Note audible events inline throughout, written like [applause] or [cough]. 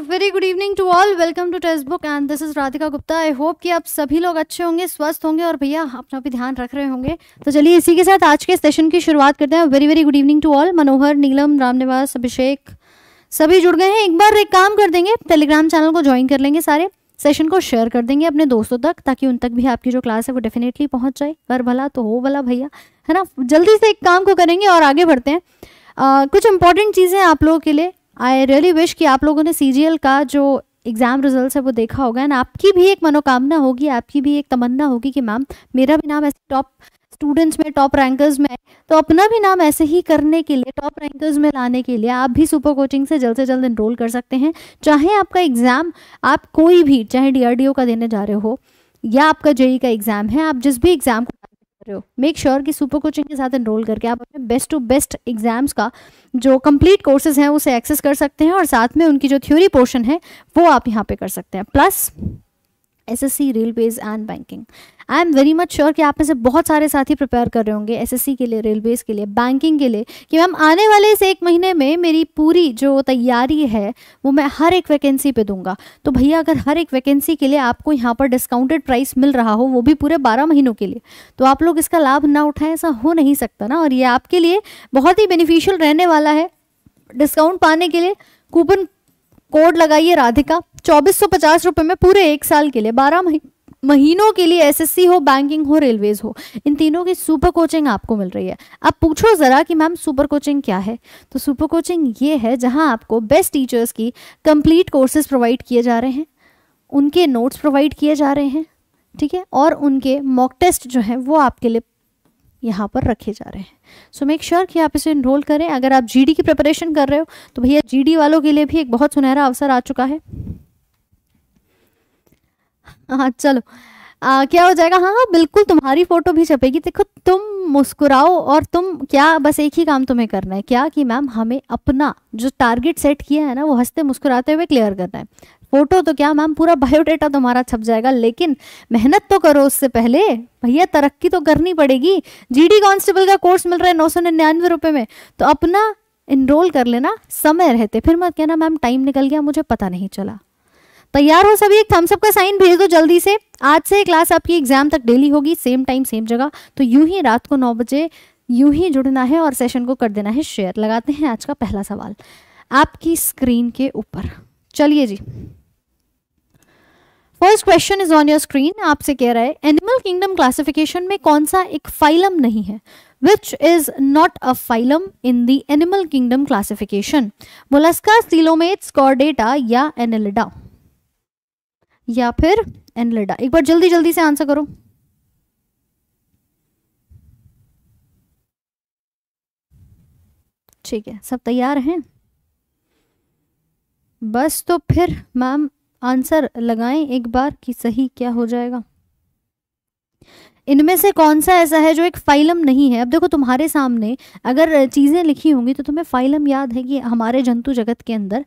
Very good evening to all welcome to Testbook and this is Radhika Gupta I hope कि आप सभी लोग अच्छे होंगे स्वस्थ होंगे और भैया अपना भी ध्यान रख रहे होंगे। तो चलिए इसी के साथ आज के सेशन की शुरुआत करते हैं। Very very good evening to all Manohar Neelam Ramniwas Abhishek सभी जुड़ गए हैं। एक बार एक काम कर देंगे टेलीग्राम चैनल को ज्वाइन कर लेंगे सारे। सेशन को शेयर कर देंगे अपने दोस्तों तक ताकि उन तक भी आपकी जो क्लास है वो डेफिनेटली पहुँच जाए। कर भला तो हो भला भैया है ना? जल्दी से एक काम को करेंगे और आगे बढ़ते हैं। uh, कुछ इंपॉर्टेंट चीज़ें आप लोगों के लिए। आई रियली विश कि आप लोगों ने सीजीएल का जो एग्ज़ाम रिज़ल्ट है वो देखा होगा एंड आपकी भी एक मनोकामना होगी, आपकी भी एक तमन्ना होगी कि मैम मेरा भी नाम ऐसे टॉप स्टूडेंट्स में टॉप रैंकर्स में तो अपना भी नाम ऐसे ही करने के लिए टॉप रैंकर्स में लाने के लिए आप भी सुपर कोचिंग से जल्द से जल्द इनरोल कर सकते हैं। चाहे आपका एग्ज़ाम आप कोई भी, चाहे डीआरडीओ का देने जा रहे हो या आपका जेई का एग्ज़ाम है, आप जिस भी एग्ज़ाम को रहे हो। मेक श्योर sure कि सुपर कोचिंग के साथ एनरोल करके आप अपने बेस्ट टू बेस्ट एग्ज़ाम्स का जो कंप्लीट कोर्सेज हैं, उसे एक्सेस कर सकते हैं और साथ में उनकी जो थ्योरी पोर्शन है, वो आप यहाँ पे कर सकते हैं। Plus S S C railways and banking I am very much sure कि आप में से बहुत सारे साथी प्रिपेयर कर रहे होंगे एसएससी के लिए रेलवेज के लिए बैंकिंग के लिए कि मैम आने वाले इस एक महीने में मेरी पूरी जो तैयारी है, वो मैं हर एक वैकेंसी पे दूँगा। तो भैया, अगर हर एक वैकेंसी के लिए आपको यहाँ पर डिस्काउंटेड प्राइस मिल रहा हो, वो भी पूरे बारह महीनों के लिए तो आप लोग इसका लाभ ना उठाएँ, ऐसा हो नहीं सकता ना। और ये आपके लिए बहुत ही बेनिफिशियल रहने वाला है डिस्काउंट पाने के लिए। कूपन कोड लगाइए राधिका। चौबीस सौ पचास में पूरे एक साल के लिए, बारह महीने के लिए एसएससी हो बैंकिंग हो रेलवेज हो, इन तीनों की सुपर कोचिंग आपको मिल रही है। अब पूछो ज़रा कि मैम सुपर कोचिंग क्या है? तो सुपर कोचिंग ये है जहाँ आपको बेस्ट टीचर्स की कंप्लीट कोर्सेज प्रोवाइड किए जा रहे हैं, उनके नोट्स प्रोवाइड किए जा रहे हैं, ठीक है? और उनके मॉक टेस्ट जो है, वो आपके लिए यहाँ पर रखे जा रहे हैं। सो मेक श्योर कि आप इसे इनरोल करें। अगर आप जीडी की प्रिपरेशन कर रहे हो तो भैया जीडी वालों के लिए भी एक बहुत सुनहरा अवसर आ चुका है। हाँ चलो। आ, क्या हो जाएगा? हाँ हाँ बिल्कुल तुम्हारी फ़ोटो भी छपेगी। देखो तुम मुस्कुराओ और तुम क्या बस एक ही काम तुम्हें करना है। क्या कि मैम हमें अपना जो टारगेट सेट किया है ना वो हँसते मुस्कुराते हुए क्लियर करना है। फ़ोटो तो क्या मैम पूरा बायोडेटा तुम्हारा छप जाएगा लेकिन मेहनत तो करो उससे पहले। भैया तरक्की तो करनी पड़ेगी। जीडी कांस्टेबल का कोर्स मिल रहा है नौ सौ निन्यानवे रुपये में। तो अपना इनरोल कर लेना समय रहते। फिर मत कहना मैम टाइम निकल गया मुझे पता नहीं चला। तैयार हो सभी, एक थम्सअप का साइन भेज दो जल्दी से। आज से क्लास आपकी एग्ज़ाम तक डेली होगी सेम टाइम सेम जगह। तो यूँ ही रात को नौ बजे यूँ ही जुड़ना है और सेशन को कर देना है शेयर लगाते हैं आज का पहला सवाल। आपकी स्क्रीन के ऊपर। चलिए जी। First question is on your screen आपसे कह रहा है एनिमल किंगडम क्लासिफिकेशन में कौन सा एक फाइलम नहीं है? Which is not a phylum in the animal kingdom classification Mollusca coelomates Chordata या एनिलिडा। या फिर एनलेडा एक बार जल्दी जल्दी से आंसर करो। ठीक है, सब तैयार हैं? बस तो फिर मैम आंसर लगाएँ एक बार कि सही क्या हो जाएगा। इनमें से कौन सा ऐसा है जो एक फाइलम नहीं है? अब देखो तुम्हारे सामने अगर चीज़ें लिखी होंगी तो तुम्हें फाइलम याद है कि हमारे जंतु जगत के अंदर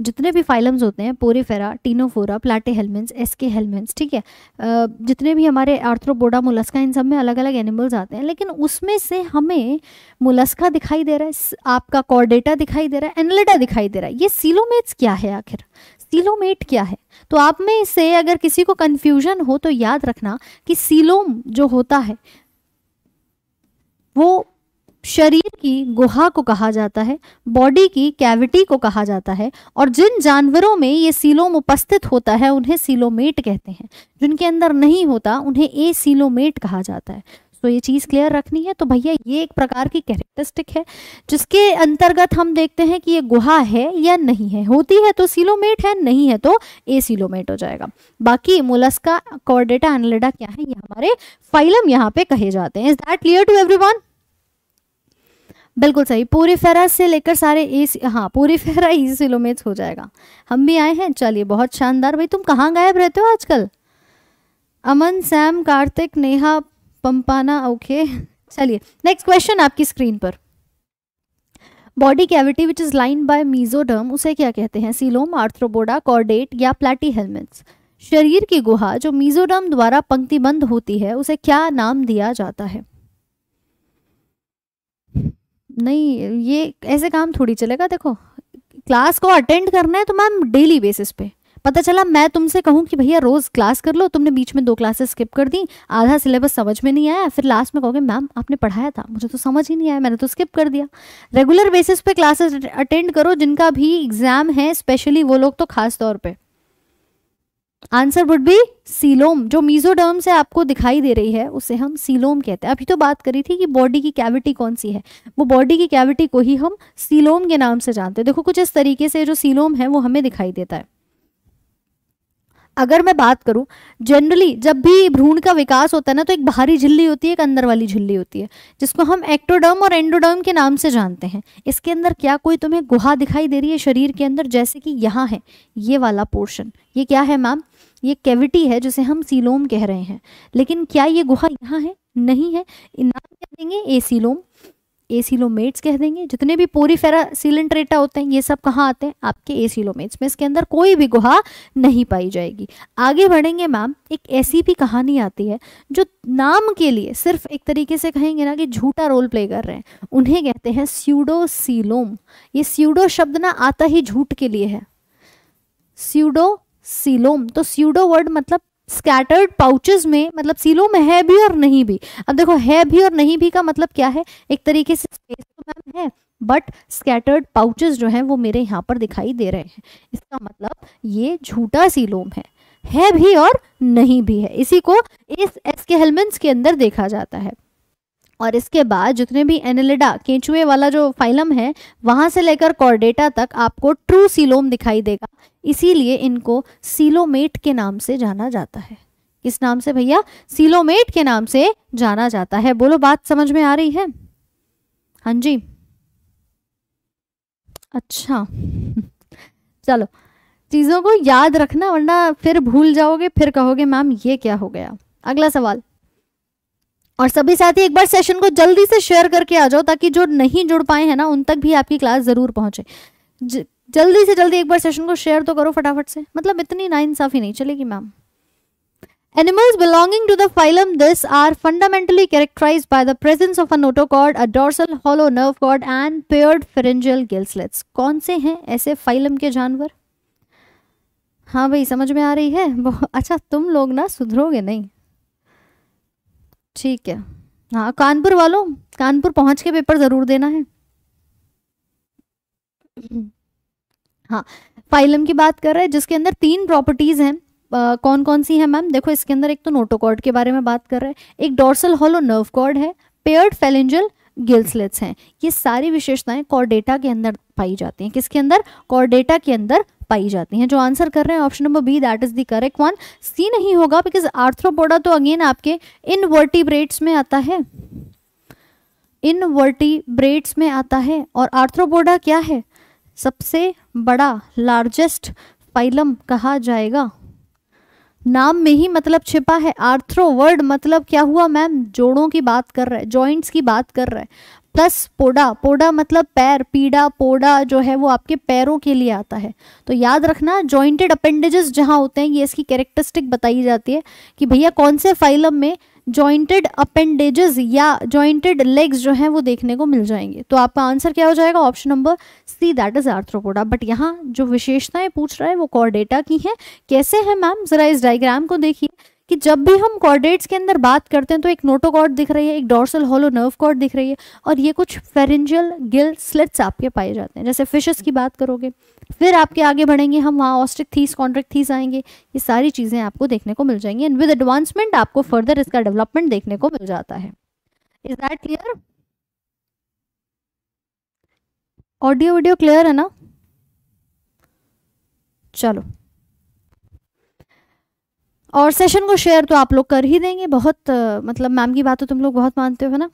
जितने भी फाइलम्स होते हैं, Porifera, Ctenophora, plateau helminths, SK helminths, ठीक है? जितने भी हमारे आर्थ्रोपोडा मुलस्का इन सब में अलग अलग एनिमल्स आते हैं, लेकिन उसमें से हमें मुलस्का दिखाई दे रहा है आपका कॉर्डेटा दिखाई दे रहा है एनलेटा दिखाई दे रहा है। ये सीलोमेट्स क्या है आखिर? सीलोमेट क्या है? तो आप में से अगर किसी को कन्फ्यूज़न हो तो याद रखना कि सीलोम जो होता है, वो शरीर की गुहा को कहा जाता है बॉडी की कैविटी को कहा जाता है और जिन जानवरों में ये सीलोम उपस्थित होता है, उन्हें सीलोमेट कहते हैं। जिनके अंदर नहीं होता, उन्हें ए सीलोमेट कहा जाता है। तो ये चीज़ क्लियर रखनी है। तो भैया, ये एक प्रकार की कैरेक्टरिस्टिक है, जिसके अंतर्गत हम देखते हैं कि ये गुहा है या नहीं है। होती है तो सीलोमेट है, नहीं है तो ए सीलोमेट हो जाएगा। बाकी मुलस्का, कॉर्डेटा, एनलेडा क्या है, ये हमारे फाइलम यहाँ पे कहे जाते हैं। Is that clear to everyone बिल्कुल सही। पूरी फेरा से लेकर सारे ए हाँ पूरी [laughs] फेरा ई सिलोमेट्स हो जाएगा। हम भी आए हैं। चलिए, बहुत शानदार। भाई, तुम कहाँ गायब रहते हो आजकल? Aman, Sam, Kartik, Neha, Pampana, okay. चलिए नेक्स्ट क्वेश्चन आपकी स्क्रीन पर। Body cavity which is line by mesoderm उसे क्या कहते हैं? सीलोम आर्थ्रोबोडा कॉर्डेट या प्लेटी हेलमेट्स शरीर की गुहा, जो मीजोडर्म द्वारा पंक्तिबंद होती है, उसे क्या नाम दिया जाता है? नहीं, ये ऐसे काम थोड़ी चलेगा, देखो। क्लास को अटेंड करना है तो मैम डेली बेसिस पे। पता चला, मैं तुमसे कहूँ कि भैया रोज क्लास कर लो, तुमने बीच में दो क्लासेस स्किप कर दी, आधा सिलेबस समझ में नहीं आया, फिर लास्ट में कहोगे, मैम, आपने पढ़ाया था, मुझे तो समझ ही नहीं आया, मैंने तो स्किप कर दिया। रेगुलर बेसिस पे क्लासेस अटेंड करो, जिनका भी एग्ज़ाम है, स्पेशली वो लोग तो खास तौर पर आंसर वुड बी सीलोम जो मीजोडर्म से आपको दिखाई दे रही है, उसे हम सीलोम कहते हैं। अभी तो बात करी थी कि बॉडी की कैविटी कौन सी है। वो बॉडी की कैविटी को ही हम सीलोम के नाम से जानते हैं। देखो, कुछ इस तरीके से जो सीलोम है, वो हमें दिखाई देता है। अगर मैं बात करूँ जनरली जब भी भ्रूण का विकास होता है ना तो एक बाहरी झिल्ली होती है, एक अंदर वाली झिल्ली होती है, जिसको हम एक्टोडर्म और एंडोडर्म के नाम से जानते हैं। इसके अंदर क्या कोई तुम्हें गुहा दिखाई दे रही है शरीर के अंदर, जैसे कि यहाँ है, ये वाला पोर्शन ये क्या है मैम ये कैविटी है जिसे हम सीलोम कह रहे हैं। लेकिन क्या ये गुहा यहाँ है? नहीं है। नाम क्या देंगे? ए सीलोम एसिलोमेट्स कह देंगे। जितने भी पोरीफेरा सिलेंट्रेटा होते हैं, ये सब कहाँ आते हैं? आपके एसिलोमेट्स में। इसके अंदर कोई भी गुहा नहीं पाई जाएगी। आगे बढ़ेंगे मैम एक ऐसी भी कहानी आती है, जो नाम के लिए सिर्फ़ एक तरीके से कहेंगे ना कि झूठा रोल प्ले कर रहे हैं। उन्हें कहते हैं स्यूडोसीलोम ये स्यूडो शब्द ना आता ही झूठ के लिए है। स्यूडो सीलोम तो सीडो वर्ड मतलब स्कैटर्ड पाउचेस में मतलब सीलो में है भी और नहीं भी। अब देखो, है भी और नहीं भी का मतलब क्या है? एक तरीके से स्पेस तो मैम है बट स्कैटर्ड पाउचेस जो हैं, वो मेरे यहाँ पर दिखाई दे रहे हैं। इसका मतलब ये झूठा सीलोम है। है भी और नहीं भी है। इसी को इस एस्केलमेंट्स के अंदर देखा जाता है। और इसके बाद जितने भी एनेलिडा केंचुए वाला जो फाइलम है, वहाँ से लेकर कॉर्डेटा तक आपको ट्रू सीलोम दिखाई देगा। इसीलिए इनको सीलोमेट के नाम से जाना जाता है। किस नाम से भैया? सीलोमेट के नाम से जाना जाता है। बोलो, बात समझ में आ रही है? हाँ जी। अच्छा। [laughs] चलो, चीज़ों को याद रखना, वरना फिर भूल जाओगे, फिर कहोगे, मैम, ये क्या हो गया? अगला सवाल। और सभी साथी एक बार सेशन को जल्दी से शेयर करके आ जाओ ताकि जो नहीं जुड़ पाए हैं ना उन तक भी आपकी क्लास ज़रूर पहुँचे। जल्दी से जल्दी एक बार सेशन को शेयर तो करो फटाफट से। मतलब इतनी नाइंसाफ़ी नहीं चलेगी ma'am Animals belonging to the phylum this are fundamentally characterized by the presence of a notochord, a dorsal hollow nerve cord and paired pharyngeal gill. कौन से हैं ऐसे फाइलम के जानवर? हाँ भाई समझ में आ रही है? [laughs] अच्छा तुम लोग ना सुधरोगे नहीं। ठीक है। हाँ कानपुर वालों कानपुर पहुँच के पेपर ज़रूर देना है। हाँ फाइलम की बात कर रहे हैं जिसके अंदर तीन प्रॉपर्टीज़ हैं। आ, कौन कौन सी है मैम? देखो इसके अंदर एक तो नोटोकॉर्ड के बारे में बात कर रहे हैं एक डोर्सल हॉलो नर्व कॉर्ड है पेयर्ड फेलेंजल गिल्सलेट्स हैं। ये सारी विशेषताएँ कॉर्डेटा के अंदर पाई जाती हैं। किसके अंदर? कॉर्डेटा के अंदर पाई जाती हैं। जो आंसर कर रहे हैं option number B that is the correct one C नहीं होगा बिकॉज़ आर्थ्रोपोडा तो अगेन आपके इनवर्टिब्रेट्स में आता है। इनवर्टिब्रेट्स में आता है, और आर्थ्रोपोडा क्या है? सबसे बड़ा लार्जेस्ट फाइलम कहा जाएगा। नाम में ही मतलब छिपा है। आर्थ्रो वर्ड मतलब क्या हुआ मैम जोड़ों की बात कर रहा है जॉइंट्स की बात कर रहा। है प्लस पोडा पोडा मतलब पैर, पीड़ा, पोडा जो है वो आपके पैरों के लिए आता है। तो याद रखना जॉइंटेड अपेंडेजेस जहाँ होते हैं, ये इसकी कैरेक्टरिस्टिक बताई जाती है कि भैया कौन से फाइलम में जॉइंटेड अपेंडेजेस या जॉइंटेड लेग्स जो हैं वो देखने को मिल जाएँगे। तो आपका आंसर क्या हो जाएगा? Option number C that is Arthropoda but यहाँ जो विशेषताएँ पूछ रहा है, वो कॉर्डेटा की हैं। कैसे है मैम जरा इस डायग्राम को देखिए। कि जब भी हम कॉर्डेट्स के अंदर बात करते हैं तो एक नोटोकॉर्ड दिख रही है, एक डॉर्सल होलो नर्व कॉर्ड दिख रही है और ये कुछ फेरेंजियल गिल स्लिट्स आपके पाए जाते हैं। जैसे फिशेस की बात करोगे, फिर आपके आगे बढ़ेंगे हम, वहाँ ऑस्ट्रिक थीस कॉन्ट्रेक्ट थीस आएँगे, ये सारी चीज़ें आपको देखने को मिल जाएँगी एंड विद एडवांसमेंट आपको फर्दर इसका डेवलपमेंट देखने को मिल जाता है। Is that clear audio video clear है ना? चलो। और सेशन को शेयर तो आप लोग कर ही देंगे। बहुत मतलब मैम की बात तो तुम लोग बहुत मानते हो ना?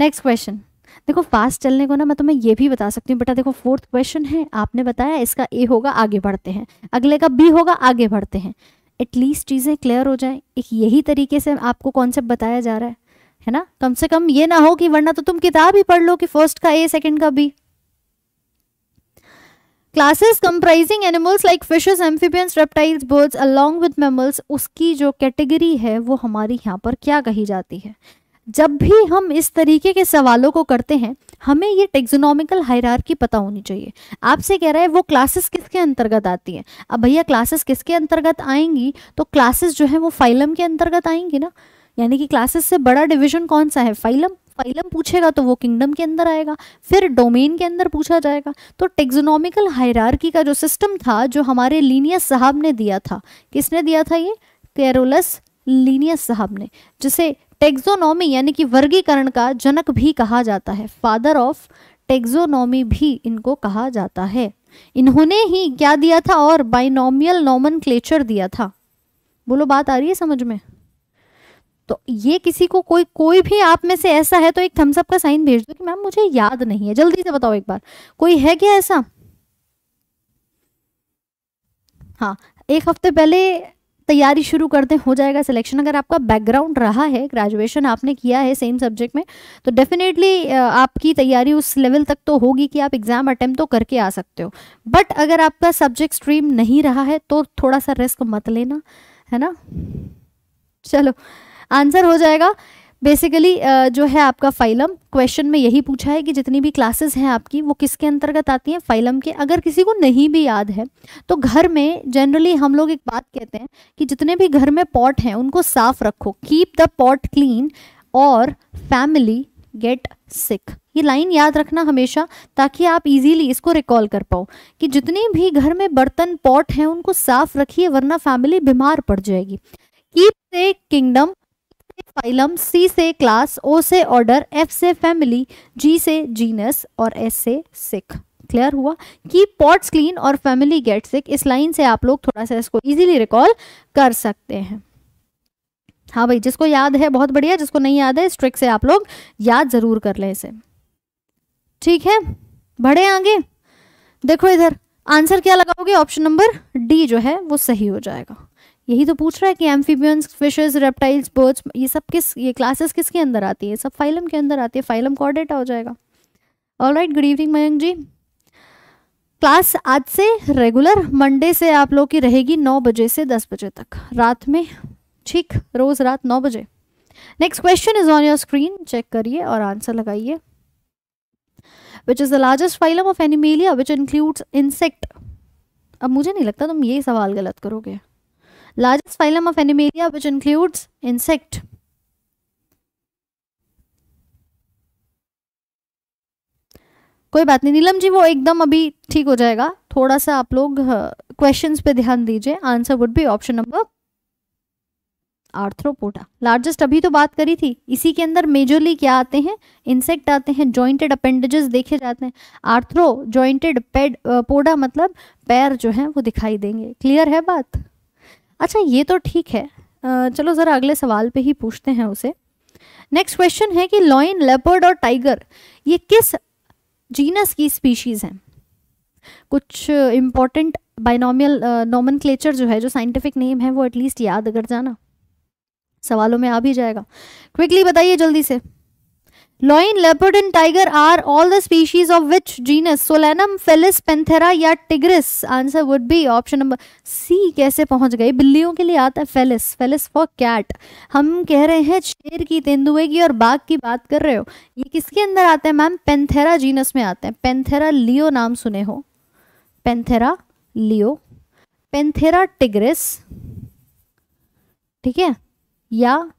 नेक्स्ट क्वेश्चन देखो फास्ट चलने को ना मैं तुम्हें ये भी बता सकती हूँ, बेटा देखो फोर्थ क्वेश्चन है, आपने बताया इसका ए होगा, आगे बढ़ते हैं। अगले का बी होगा, आगे बढ़ते हैं। एटलीस्ट चीज़ें क्लियर हो जाए। एक यही तरीके से आपको कॉन्सेप्ट बताया जा रहा है है ना? कम से कम ये ना हो कि वरना तो तुम किताब ही पढ़ लो कि फ़र्स्ट का ए सेकंड का B classes comprising animals like fishes amphibians reptiles birds along with mammals उसकी जो कैटेगरी है, वो हमारी यहाँ पर क्या कही जाती है? जब भी हम इस तरीके के सवालों को करते हैं, हमें ये टेक्सोनॉमिकल हायरार्की पता होनी चाहिए। आपसे कह रहा है, वो क्लासेस किसके अंतर्गत आती हैं? अब भैया क्लासेस किसके अंतर्गत आएँगी? तो क्लासेस जो है, वो फाइलम के अंतर्गत आएँगी ना? यानी कि क्लासेस से बड़ा डिवीज़न कौन सा है? फाइलम फाइलम पूछेगा तो वो किंगडम के अंदर आएगा, फिर डोमेन के अंदर पूछा जाएगा। तो टेक्सोनॉमिकल हायरार्की का जो सिस्टम था, जो हमारे लीनियस साहब ने दिया था, किसने दिया था ये? कैरोलस लीनियस साहब ने, जिसे टेक्सोनॉमी यानी कि वर्गीकरण का जनक भी कहा जाता है। फादर ऑफ़ टेक्सोनॉमी भी इनको कहा जाता है। इन्होंने ही क्या दिया था और बाइनोमियल नॉमन दिया था। बोलो, बात आ रही है समझ में? तो ये किसी को कोई कोई भी आप में से ऐसा है तो एक थम्सअप का साइन भेज दो कि मैम मुझे याद नहीं है। जल्दी से बताओ एक बार। कोई है क्या ऐसा? हाँ एक हफ़्ते पहले तैयारी शुरू कर दें हो जाएगा सिलेक्शन अगर आपका बैकग्राउंड रहा है ग्रेजुएशन आपने किया है सेम सब्जेक्ट में तो डेफिनेटली आपकी तैयारी उस लेवल तक तो होगी कि आप एग्ज़ाम अटेम्प्ट तो करके आ सकते हो। बट अगर आपका सब्जेक्ट स्ट्रीम नहीं रहा है तो थोड़ा सा रिस्क मत लेना, है ना? चलो आंसर हो जाएगा। बेसिकली जो है आपका फाइलम क्वेश्चन में यही पूछा है कि जितनी भी क्लासेस हैं आपकी, वो किसके अंतर्गत आती हैं? फाइलम के। अगर किसी को नहीं भी याद है तो घर में जनरली हम लोग एक बात कहते हैं कि जितने भी घर में पॉट हैं, उनको साफ़ रखो। कीप द पॉट क्लीन और फैमिली गेट सिक ये लाइन याद रखना हमेशा, ताकि आप इजीली इसको रिकॉल कर पाओ कि जितने भी घर में बर्तन पॉट हैं, उनको साफ़ रखिए, वरना फैमिली बीमार पड़ जाएगी। कीप से किंगडम फाइलम सी से क्लास, ओ से ऑर्डर, एफ़ से फैमिली, जी से जीनस और एस से सिख। क्लियर हुआ? कि पॉट्स क्लीन और फैमिली गेट सिक इस लाइन से आप लोग थोड़ा सा इसको इजीली रिकॉल कर सकते हैं। हाँ भाई, जिसको याद है, बहुत बढ़िया, जिसको नहीं याद है स्ट्रिक से आप लोग याद ज़रूर कर ले इसे। ठीक है? बढ़े आगे। देखो इधर आंसर क्या लगाओगे? ऑप्शन नंबर डी जो है, वो सही हो जाएगा। यही तो पूछ रहा है कि एम्फीबियंस फिशेस रेप्टाइल्स बर्ड्स ये सब किस, ये क्लासेस किसके अंदर आती है? सब फाइलम के अंदर आती है। फाइलम कोऑर्डिनेट हो जाएगा। All right good evening Mayank ji. Class आज से रेगुलर मंडे से आप लोग की रहेगी नौ बजे से दस बजे तक। रात में, ठीक, रोज रात नौ बजे। Next question is on your screen check करिए और आंसर लगाइए। Which is the largest phylum of Animalia which includes insect अब मुझे नहीं लगता तुम ये सवाल गलत करोगे। Largest phylum of Animalia, which includes insect. कोई बात नहीं, नीलम जी, वो एकदम अभी ठीक हो जाएगा। थोड़ा सा आप लोग क्वेश्चंस पे ध्यान दीजिए। Answer would be option number Arthropoda largest अभी तो बात करी थी। इसी के अंदर मेजरली क्या आते हैं? इंसेक्ट आते हैं जॉइंटेड अपेंडेजेस देखे जाते हैं। आर्थ्रो जॉइंटेड पेड पोडा मतलब पैर जो है, वो दिखाई देंगे। क्लियर है बात? अच्छा ये तो ठीक है। चलो ज़रा अगले सवाल पे ही पूछते हैं उसे। नेक्स्ट क्वेश्चन है कि लॉइन लेपर्ड और टाइगर ये किस जीनस की स्पीशीज़ हैं? कुछ इंपॉर्टेंट बाइनोमियल नॉमन जो है, जो साइंटिफिक नेम है, वो एटलीस्ट याद कर जाना। सवालों में आ भी जाएगा। क्विकली बताइए जल्दी से। Lion leopard and tiger are all the species of which genus Solanum Felis Panthera या tigris answer would be option number C कैसे पहुँच गए बिल्लियों के लिए आता है फेलिस फेलिस फॉर कैट हम कह रहे हैं शेर की, तेंदुए की और बाघ की बात कर रहे हो। ये किसके अंदर आते हैं मैम? पेंथेरा जीनस में आते हैं। पेंथेरा लियो नाम सुने हो। पेंथेरा लियो पेंथेरा टिग्रिस ठीक है? या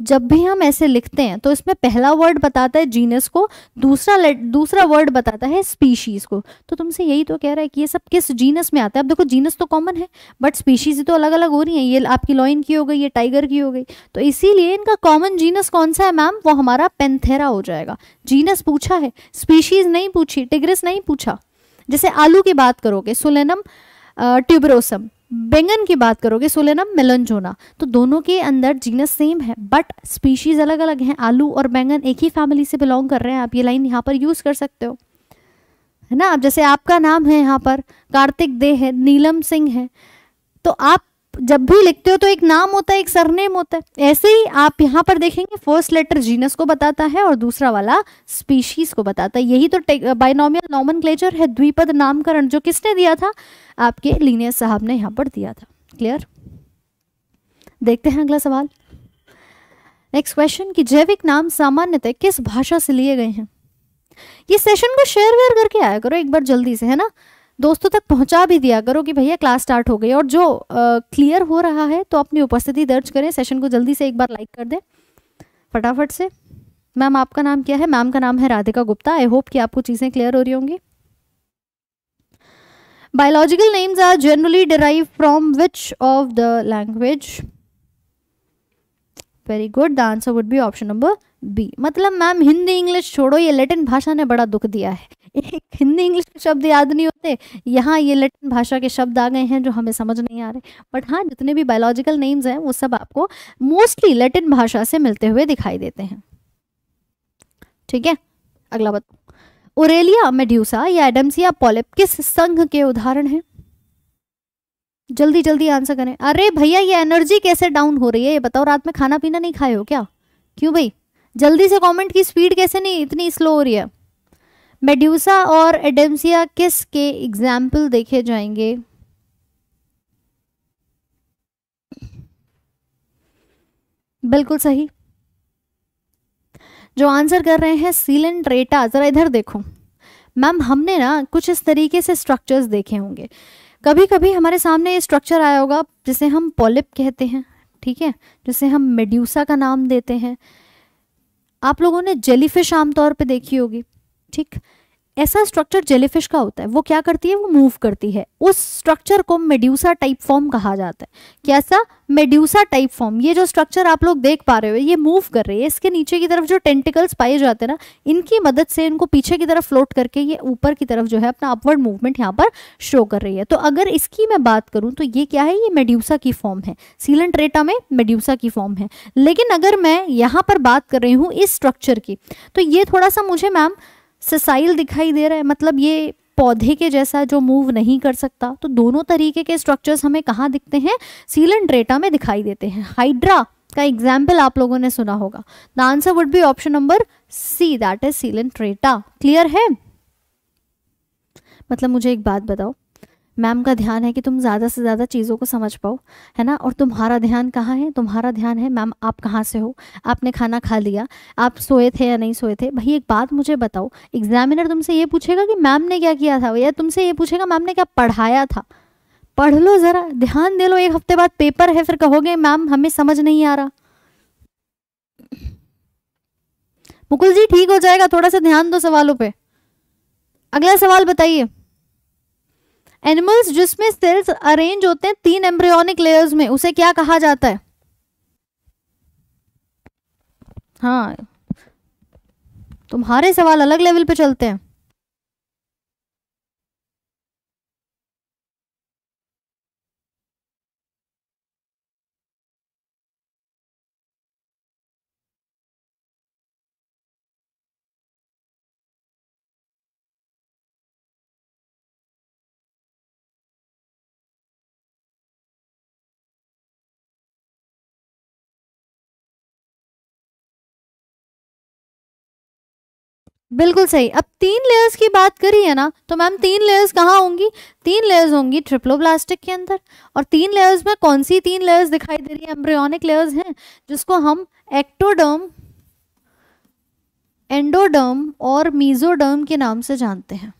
जब भी हम ऐसे लिखते हैं तो इसमें पहला वर्ड बताता है जीनस को, दूसरा दूसरा वर्ड बताता है स्पीशीज को। तो तुमसे यही तो कह रहा है कि ये सब किस जीनस में आता है? अब देखो जीनस तो कॉमन है बट स्पीशीज तो अलग अलग हो रही हैं। ये आपकी लॉइन की हो गई, ये टाइगर की हो गई। तो इसीलिए इनका कॉमन जीनस कौन सा है मैम वो हमारा पेंथेरा हो जाएगा। जीनस पूछा है स्पीशीज नहीं पूछी टिग्रिस नहीं पूछा। जैसे आलू की बात करोगे सुलेनम ट्यूबरोसम बैंगन की बात करोगे सोलेनम मेलनजोना तो दोनों के अंदर जीनस सेम है बट स्पीशीज अलग अलग हैं, आलू और बैंगन एक ही फैमिली से बिलोंग कर रहे हैं, आप ये लाइन यहाँ पर यूज़ कर सकते हो। है ना? अब जैसे आपका नाम है यहाँ पर, कार्तिक दे है, नीलम सिंह है तो आप जब भी लिखते हो तो एक नाम होता है, एक सरनेम होता है। ऐसे ही आप यहाँ पर देखेंगे फ़र्स्ट लेटर जीनस को बताता है और दूसरा वाला स्पीशीज को बताता है। यही तो बाइनोमियल नॉमन है, द्विपद नामकरण जो किसने दिया था? आपके लीनियस साहब ने यहाँ पर दिया था। क्लियर देखते हैं अगला सवाल। नेक्स्ट क्वेश्चन कि जैविक नाम सामान्यतः किस भाषा से लिए गए हैं? ये सेशन को शेयर वेयर करके आया करो एक बार जल्दी से, है ना? दोस्तों तक पहुँचा भी दिया करो कि भैया क्लास स्टार्ट हो गई। और जो क्लियर हो रहा है तो अपनी उपस्थिति दर्ज करें। सेशन को जल्दी से एक बार लाइक कर दें। फटाफट से। मैम आपका नाम क्या है? मैम का नाम है राधिका गुप्ता। आई होप कि आपको चीज़ें क्लियर हो रही होंगी। Biological names are generally derive from which of the language very good the answer would be option number B मतलब मैम हिंदी, इंग्लिश छोड़ो। ये लेटिन भाषा ने बड़ा दुख दिया है। एक हिंदी इंग्लिश के शब्द याद नहीं होते। यहाँ ये लेटिन भाषा के शब्द आ गए हैं जो हमें समझ नहीं आ रहे। बट हाँ जितने भी बायोलॉजिकल नेम्स हैं, वो सब आपको मोस्टली लेटिन भाषा से मिलते हुए दिखाई देते हैं। ठीक है? अगला बताओ ओरेलिया मेड्यूसा या एडम्सिया पॉलिप किस संघ के उदाहरण हैं? जल्दी जल्दी आंसर करें। अरे भैया, ये एनर्जी कैसे डाउन हो रही है? ये बताओ, रात में खाना पीना नहीं खाए हो क्या? क्यों भाई? जल्दी से कमेंट की स्पीड कैसे नहीं, इतनी स्लो हो रही है? मेड्यूसा और एडेम्सिया किस के एग्ज़ाम्पल देखे जाएँगे? बिल्कुल सही। जो आंसर कर रहे हैं, सीलन रेटा जरा इधर देखो। मैम, हमने ना कुछ इस तरीके से स्ट्रक्चर्स देखे होंगे। कभी कभी हमारे सामने ये स्ट्रक्चर आया होगा, जिसे हम पॉलिप कहते हैं, ठीक है? जिसे हम मेड्यूसा का नाम देते हैं। आप लोगों ने जेलीफिश आमतौर पे देखी होगी। ठीक? ऐसा स्ट्रक्चर जेलीफिश का होता है। वो क्या करती है? वो मूव करती है। उस स्ट्रक्चर को मेड्यूसा टाइप फॉर्म कहा जाता है। कैसा? मेड्यूसा टाइप फॉर्म ये जो स्ट्रक्चर आप लोग देख पा रहे हो, ये मूव कर रही है। इसके नीचे की तरफ़ जो टेंटिकल्स पाए जाते हैं ना, इनकी मदद से इनको पीछे की तरफ़ फ्लोट करके ये ऊपर की तरफ़ जो है अपना अपवर्ड मूवमेंट यहाँ पर शो कर रही है। तो अगर इसकी मैं बात करूँ तो ये क्या है? ये मेड्यूसा की फॉर्म है। सीलन ट्रेटा में मेड्यूसा की फॉर्म है। लेकिन अगर मैं यहाँ पर बात कर रही हूँ इस स्ट्रक्चर की तो ये थोड़ा सा मुझे मैम ससाइल दिखाई दे रहा है। मतलब ये पौधे के जैसा जो मूव नहीं कर सकता। तो दोनों तरीके के स्ट्रक्चर्स हमें कहाँ दिखते हैं? सीलन ड्रेटा में दिखाई देते हैं। हाइड्रा का एग्ज़ाम्पल आप लोगों ने सुना होगा। The answer would be option number C that is Coelenterata clear है? मतलब मुझे एक बात बताओ। मैम का ध्यान है कि तुम ज़्यादा से ज़्यादा चीज़ों को समझ पाओ, है ना? और तुम्हारा ध्यान कहाँ है? तुम्हारा ध्यान है, मैम, आप कहाँ से हो? आपने खाना खा लिया, आप सोए थे या नहीं सोए थे? भाई, एक बात मुझे बताओ एग्जामिनर तुमसे ये पूछेगा कि मैम ने क्या किया था या तुमसे ये पूछेगा मैम ने क्या पढ़ाया था? पढ़ लो ज़रा, ध्यान दे लो, एक हफ़्ते बाद पेपर है, फिर कहोगे, मैम, हमें समझ नहीं आ रहा. मुकुल जी, ठीक हो जाएगा, थोड़ा सा ध्यान दो सवालों पे। अगला सवाल बताइए। एनिमल्स जिसमें सेल्स अरेंज होते हैं, तीन एम्ब्रियोनिक लेयर्स में, उसे क्या कहा जाता है? हाँ। तुम्हारे सवाल अलग लेवल पे चलते हैं। बिल्कुल सही। अब तीन लेयर्स की बात करी है ना तो मैम तीन लेयर्स कहाँ होंगी? तीन लेयर्स होंगी ट्रिप्लोब्लास्टिक के अंदर। और तीन लेयर्स में कौन सी तीन लेयर्स दिखाई दे रही है? एम्ब्रियोनिक लेयर्स हैं, जिसको हम एक्टोडर्म एंडोडर्म और मीजोडर्म के नाम से जानते हैं।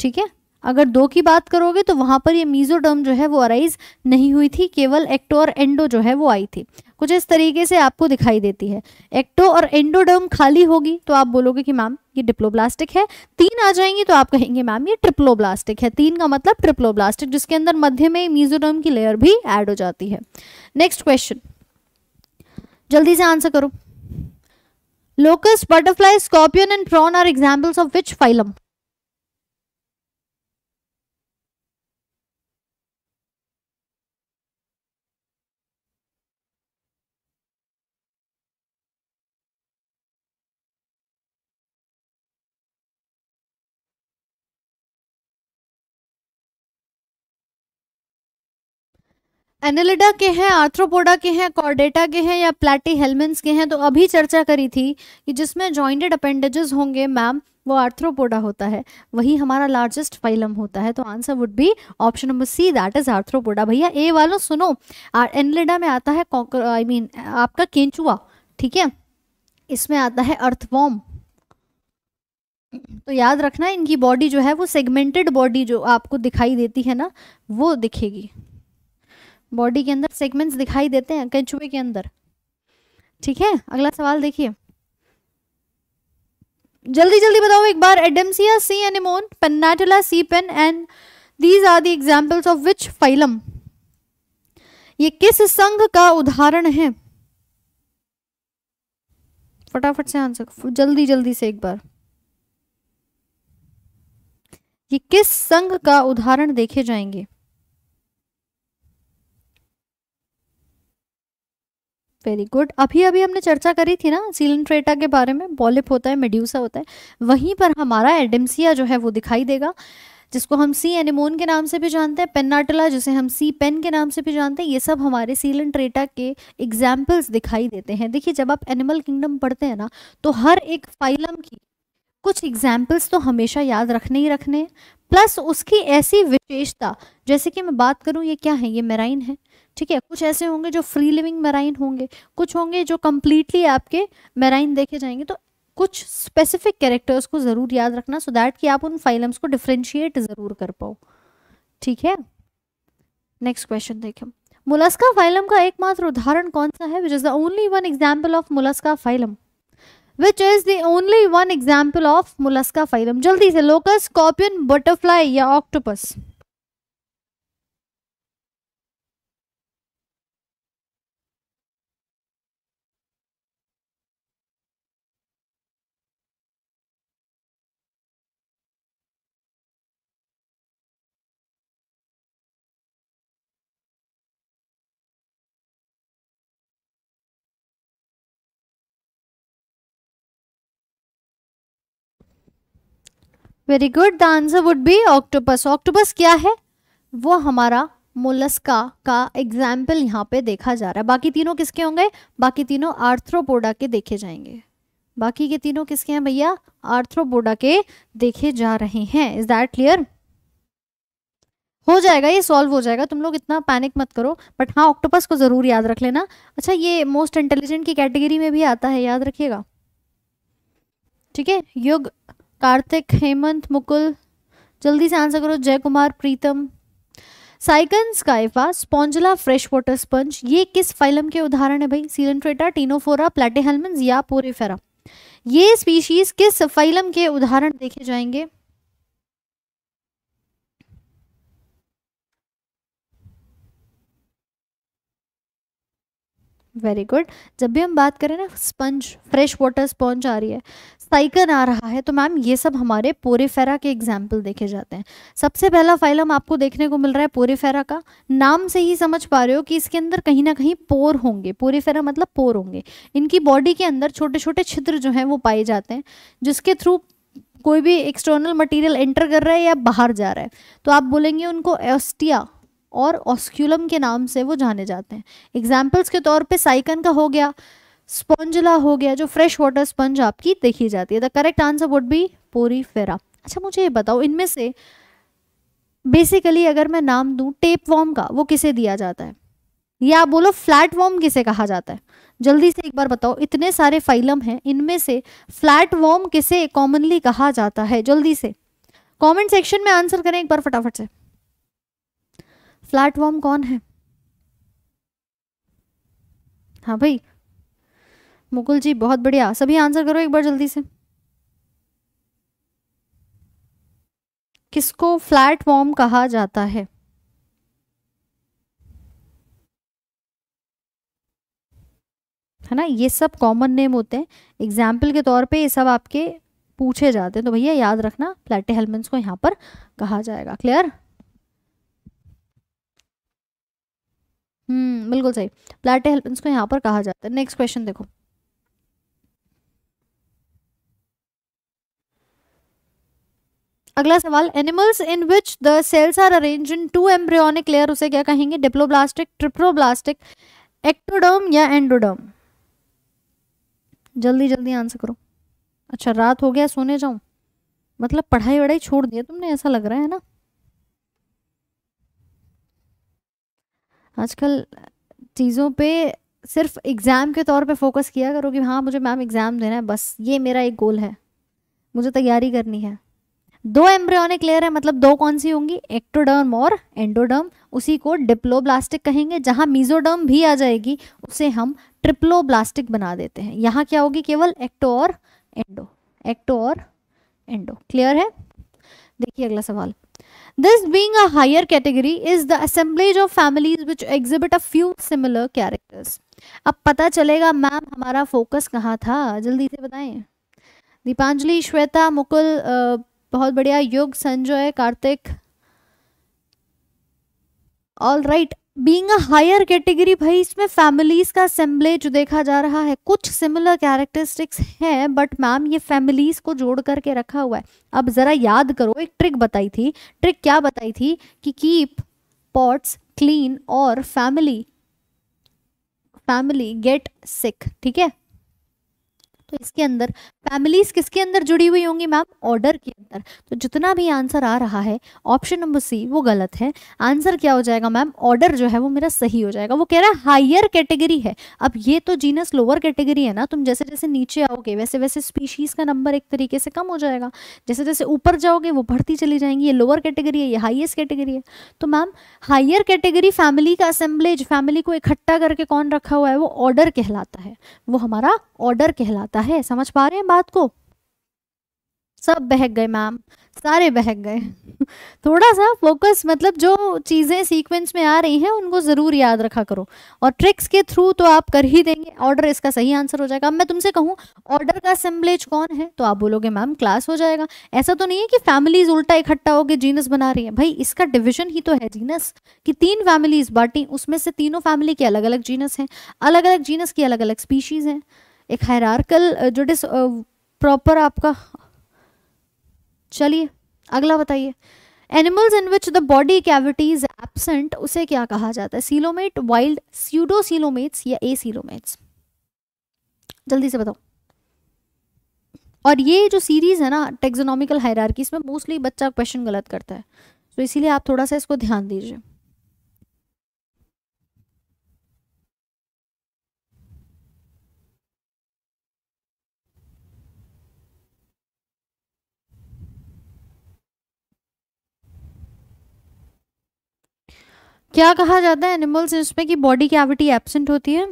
ठीक है? अगर दो की बात करोगे तो वहाँ पर ये मीजोडर्म जो है वो अराइज नहीं हुई थी, केवल एक्टो और एंडो जो है वो आई थी। कुछ इस तरीके से आपको दिखाई देती है। एक्टो और एंडोडर्म खाली होगी तो आप बोलोगे कि मैम ये डिप्लोब्लास्टिक है, तीन आ जाएँगी तो आप कहेंगे, मैम, ये ट्रिप्लोब्लास्टिक है। तीन का मतलब ट्रिप्लोब्लास्टिक जिसके अंदर मध्य में मीजोडर्म की लेयर भी ऐड हो जाती है। नेक्स्ट क्वेश्चन जल्दी से आंसर करो। Locust butterfly scorpion and prawn are examples of which phylum Annelida के हैं, आर्थ्रोपोडा के हैं, कॉर्डेटा के हैं या प्लेटी हेलमेंस के हैं तो अभी चर्चा करी थी कि जिसमें जॉइंटेड अपेंडेजेस होंगे, मैम, वो आर्थ्रोपोडा होता है। वही हमारा लार्जेस्ट फाइलम होता है। तो answer would be option number C that is Arthropoda. भैया ए वालों सुनो एनलिडा में आता है आई मीन आपका केंचुआ, ठीक है? इसमें आता है अर्थवॉर्म तो याद रखना, इनकी बॉडी जो है, वो सेगमेंटेड बॉडी जो आपको दिखाई देती है ना, वो दिखेगी। बॉडी के अंदर सेगमेंट्स दिखाई देते हैं केंचुए के अंदर। ठीक है? अगला सवाल देखिए। जल्दी जल्दी बताओ एक बार Adamsia sea anemone Pennatula sea pen and these are the examples of which phylum ये किस संघ का उदाहरण है? फटाफट से आंसर जल्दी जल्दी से एक बार। ये किस संघ का उदाहरण देखे जाएँगे? वेरी गुड अभी अभी हमने चर्चा करी थी ना सीलेंट्रेटा के बारे में। बॉलिप होता है मेड्यूसा होता है। वहीं पर हमारा एडेम्सिया जो है वो दिखाई देगा, जिसको हम सी एनिमोन के नाम से भी जानते हैं पेनाटला जिसे हम सी पेन के नाम से भी जानते हैं, ये सब हमारे सीलेंट्रेटा के एग्जाम्पल्स दिखाई देते हैं। देखिए, जब आप एनिमल किंगडम पढ़ते हैं ना तो हर एक फाइलम की कुछ एग्जाम्पल्स तो हमेशा याद रखने ही रखने प्लस उसकी ऐसी विशेषता, जैसे कि मैं बात करूँ, ये क्या है? ये मेराइन है। ठीक है? कुछ ऐसे होंगे जो फ्री लिविंग मेराइन होंगे, कुछ होंगे जो कम्प्लीटली आपके मेराइन देखे जाएँगे। तो कुछ स्पेसिफिक कैरेक्टर्स को ज़रूर याद रखना सो so दैट कि आप उन फाइलम्स को डिफ्रेंशिएट ज़रूर कर पाओ। ठीक है? नेक्स्ट क्वेश्चन देखें मुलस्का फाइलम का एकमात्र उदाहरण कौन सा है? Which is the only one example of Mollusca phylum which is the only one example of Mollusca phylum जल्दी से लोकस कॉपियन बटरफ्लाई या octopus very good the answer would be octopus octopus क्या है? वो हमारा मोलस्का का example यहाँ पे देखा जा रहा है। बाकी तीनों किसके होंगे? बाकी तीनों आर्थ्रोपोडा के देखे जाएँगे। बाकी के तीनों किसके हैं भैया? आर्थ्रोपोडा के देखे जा रहे हैं। इज़ दैट क्लियर हो जाएगा, ये सॉल्व हो जाएगा। तुम लोग इतना पैनिक मत करो। बट हाँ ऑक्टोपस को ज़रूर याद रख लेना। अच्छा ये मोस्ट इंटेलिजेंट की कैटेगरी में भी आता है, याद रखिएगा। ठीक है? युग कार्तिक, हेमंत, मुकुल। जल्दी से आंसर करो Jai Kumar Pritam. Sycon, Scypha, Spongilla fresh water sponge. ये किस फाइलम के उदाहरण है भाई? सीलेंट्रेटा टीनोफोरा प्लेटेहेलमेंस या पोरेफेरा ये स्पीशीज किस फाइलम के उदाहरण देखे जाएँगे? वेरी गुड जब भी हम बात करें ना स्पंज फ्रेश वाटर स्पंज आ रही है साइकन आ रहा है तो मैम ये सब हमारे पोरेफेरा के एग्ज़ाम्पल देखे जाते हैं। सबसे पहला फाइलम आपको देखने को मिल रहा है पोरेफेरा का। नाम से ही समझ पा रहे हो कि इसके अंदर कहीं ना कहीं पोर होंगे। पोरेफेरा मतलब पोर होंगे। इनकी बॉडी के अंदर छोटे छोटे छिद्र जो हैं, वो पाए जाते हैं, जिसके थ्रू कोई भी एक्सटर्नल मटेरियल एंटर कर रहा है या बाहर जा रहा है। तो आप बोलेंगे उनको एस्टिया और ऑस्क्यूलम के नाम से वो जाने जाते हैं। एग्जाम्पल्स के तौर पे साइकन का हो गया स्पॉन्जला हो गया, जो फ्रेश वाटर स्पंज आपकी देखी जाती है। The correct answer would be Porifera अच्छा मुझे ये बताओ, इनमें से बेसिकली अगर मैं नाम दूँ टेप वॉर्म का, वो किसे दिया जाता है? या बोलो फ्लैट वॉर्म किसे कहा जाता है? जल्दी से एक बार बताओ, इतने सारे फाइलम हैं, इनमें से फ्लैट वॉर्म किसे कॉमनली कहा जाता है? जल्दी से। कमेंट सेक्शन में आंसर करें एक बार फटाफट से। फ्लैटफॉर्म कौन है? हाँ भाई। मुकुल जी, बहुत बढ़िया। सभी आंसर करो एक बार जल्दी से। किसको फ्लैट वॉर्म कहा जाता है? है ना? ये सब कॉमन नेम होते हैं। एग्ज़ाम्पल के तौर पे ये सब आपके पूछे जाते हैं। तो भैया याद रखना प्लेटे हेलमेंट्स को यहाँ पर कहा जाएगा। क्लियर हम्म बिल्कुल सही। प्लाटे हेल्पेंस को यहाँ पर कहा जाता है। नेक्स्ट क्वेश्चन देखो। अगला सवाल animals in which the cells are arrange in two embryonic layer उसे क्या कहेंगे? डिप्लोब्लास्टिक ट्रिप्रोब्लास्टिक एक्टोडर्म या एंडोडर्म जल्दी जल्दी आंसर करो। अच्छा रात हो गया, सोने जाऊँ। मतलब पढ़ाई वढ़ाई छोड़ दिया तुमने, ऐसा लग रहा है ना? आजकल चीज़ों पे सिर्फ़ एग्ज़ाम के तौर पे फोकस किया करो कि हाँ मुझे मैम एग्ज़ाम देना है, बस ये मेरा एक गोल है। मुझे तैयारी करनी है। दो एम्ब्रियोनिक लेयर है मतलब दो कौन सी होंगी? एक्टोडर्म और एंडोडर्म उसी को डिप्लोब्लास्टिक कहेंगे, जहाँ मीजोडर्म भी आ जाएगी, उसे हम ट्रिप्लोब्लास्टिक बना देते हैं। यहाँ क्या होगी? केवल एक्टो और एंडो एक्टो और एंडो क्लियर है? देखिए अगला सवाल। This being a higher category is the assemblage of families which exhibit a few similar characters. अब पता चलेगा मैम हमारा फोकस कहाँ था जल्दी से बताएँ दीपांजलि श्वेता मुकुल बहुत बढ़िया Yug Sanjay Kartik all right being higher category भाई, इसमें फैमिलीज़ का असेंबलेज देखा जा रहा है, कुछ सिमिलर कैरेक्टरिस्टिक्स हैं बट मैम ये फैमिलीज़ को जोड़ करके रखा हुआ है। अब ज़रा याद करो, एक ट्रिक बताई थी। ट्रिक क्या बताई थी? कि कीप पॉट्स क्लीन और फैमिली फैमिली गेट सिक ठीक है? तो इसके अंदर फैमिलीज़ किसके अंदर जुड़ी हुई होंगी मैम ऑर्डर के अंदर। तो जितना भी आंसर आ रहा है ऑप्शन नंबर सी वो गलत है। आंसर क्या हो जाएगा मैम ऑर्डर जो है वो मेरा सही हो जाएगा। वो कह रहा है हायर कैटेगरी है। अब ये तो जीनस लोअर कैटेगरी है ना, तुम जैसे जैसे नीचे आओगे, वैसे वैसे स्पीशीज का नंबर एक तरीके से कम हो जाएगा। जैसे जैसे ऊपर जाओगे, वो बढ़ती चली जाएँगी। ये लोअर कैटेगरी है, ये हाइएस्ट कैटेगरी है। तो मैम हाइयर कैटेगरी फैमिली का असेंबलेज फैमिली को इकट्ठा करके कौन रखा हुआ है? वो ऑर्डर कहलाता है। वो हमारा ऑर्डर कहलाता है। समझ पा रहे हैं बात को? सब बहक गए मैम सारे बहक गए। थोड़ा सा फोकस मतलब जो चीज़ें सीक्वेंस में आ रही हैं, उनको ज़रूर याद रखा करो। और ट्रिक्स के थ्रू तो आप कर ही देंगे। ऑर्डर इसका सही आंसर हो जाएगा। अब मैं तुमसे कहूँ ऑर्डर का असेंबलेज कौन है? तो आप बोलोगे मैम क्लास हो जाएगा। ऐसा तो नहीं है कि फैमिलीज़ उल्टा इकट्ठा होकर जीनस बना रही है। भाई, इसका डिविजन ही तो है जीनस कि तीन फैमिलीज़ बांटी, उसमें से तीनों फैमिली के अलग अलग जीनस हैं। अलग अलग जीनस की अलग अलग स्पीशीज़ हैं। एक हायरार्कल जो डिस प्रॉपर आपका, चलिए, अगला बताइए। Animals in which the body cavity is absent उसे क्या कहा जाता है? सीलोमेट वाइल्ड स्यूडो सीलोमेट्स या ए सीलोमेट्स जल्दी से बताओ। और ये जो सीरीज़ है ना टेक्सोनॉमिकल हायरार्की इसमें मोस्टली बच्चा क्वेश्चन गलत करता है। तो इसीलिए आप थोड़ा सा इसको ध्यान दीजिए। क्या कहा जाता है एनिमल्स इसमें कि बॉडी कैविटी एबसेंट होती है?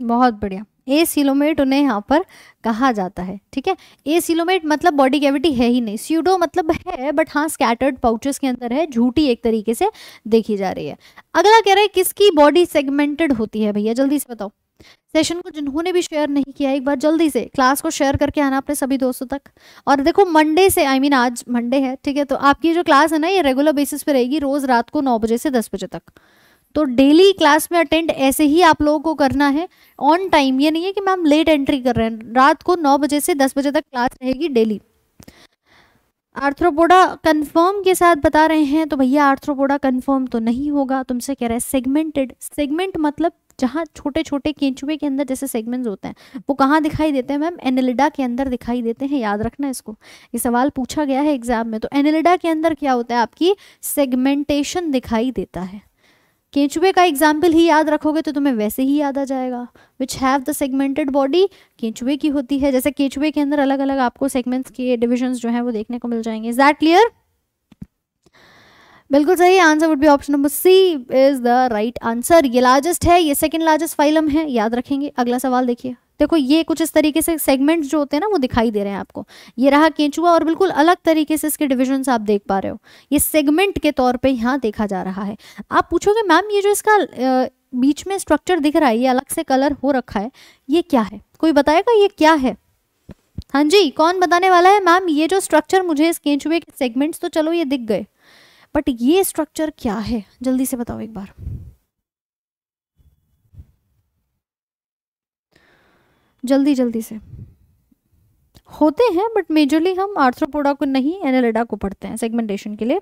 बहुत बढ़िया। ए सिलोमेट उन्हें यहाँ पर कहा जाता है ठीक है? ए सिलोमेट मतलब बॉडी कैविटी है ही नहीं स्यूडो मतलब है बट हाँ स्कैटर्ड पाउचेस के अंदर है झूठी एक तरीके से देखी जा रही है। अगला कह रहा है किसकी बॉडी सेगमेंटेड होती है भैया? जल्दी से बताओ। सेशन को जिन्होंने भी शेयर नहीं किया एक बार जल्दी से क्लास को शेयर करके आना अपने सभी दोस्तों तक। और देखो मंडे से आई I मीन mean, आज मंडे है ठीक है? तो आपकी जो क्लास है ना ये रेगुलर बेसिस पे रहेगी रोज रात को नौ बजे से दस बजे तक। तो डेली क्लास में अटेंड ऐसे ही आप लोगों को करना है ऑन टाइम ये नहीं है कि मैम लेट एंट्री कर रहे हैं। रात को नौ बजे से दस बजे तक क्लास रहेगी डेली आर्थ्रोपोडा कंफर्म के साथ बता रहे हैं तो भैया आर्थ्रोपोडा कंफर्म तो नहीं होगा। तुमसे कह रहे हैं सेगमेंटेड सेगमेंट मतलब जहाँ छोटे छोटे केंचुए के अंदर जैसे सेगमेंट्स होते हैं, वो कहाँ दिखाई देते हैं मैम एनेलिडा के अंदर दिखाई देते हैं। याद रखना इसको। ये सवाल पूछा गया है एग्ज़ाम में तो एनेलिडा के अंदर क्या होता है? आपकी सेगमेंटेशन दिखाई देता है। केंचुए का एग्ज़ाम्पल ही याद रखोगे तो तुम्हें वैसे ही याद आ जाएगा which have the segmented body केंचुए की होती है। जैसे केंचुए के अंदर अलग अलग आपको सेगमेंट्स के डिविजन जो है वो देखने को मिल जाएँगे। इज़ दैट क्लियर बिल्कुल सही answer would be option number C is the right answer ये लार्जेस्ट है, ये सेकंड लार्जेस्ट फाइलम है, याद रखेंगे। अगला सवाल देखिए। देखो, ये कुछ इस तरीके से सेगमेंट्स जो होते हैं ना, वो दिखाई दे रहे हैं आपको। ये रहा केंचुआ और बिल्कुल अलग तरीके से इसके डिविजन आप देख पा रहे हो। ये सेगमेंट के तौर पर यहाँ देखा जा रहा है। आप पूछोगे, मैम, ये जो इसका बीच में स्ट्रक्चर दिख रहा है, ये अलग से कलर हो रखा है, ये क्या है? कोई बताएगा, ये क्या है? हाँ जी, कौन बताने वाला है, मैम, ये जो स्ट्रक्चर मुझे इस केंचुए के सेगमेंट्स तो चलो, ये दिख गए बट ये स्ट्रक्चर क्या है? जल्दी से बताओ एक बार। जल्दी जल्दी से। होते हैं बट मेजरली हम आर्थ्रोपोडा को नहीं एनेलिडा को पढ़ते हैं सेगमेंटेशन के लिए।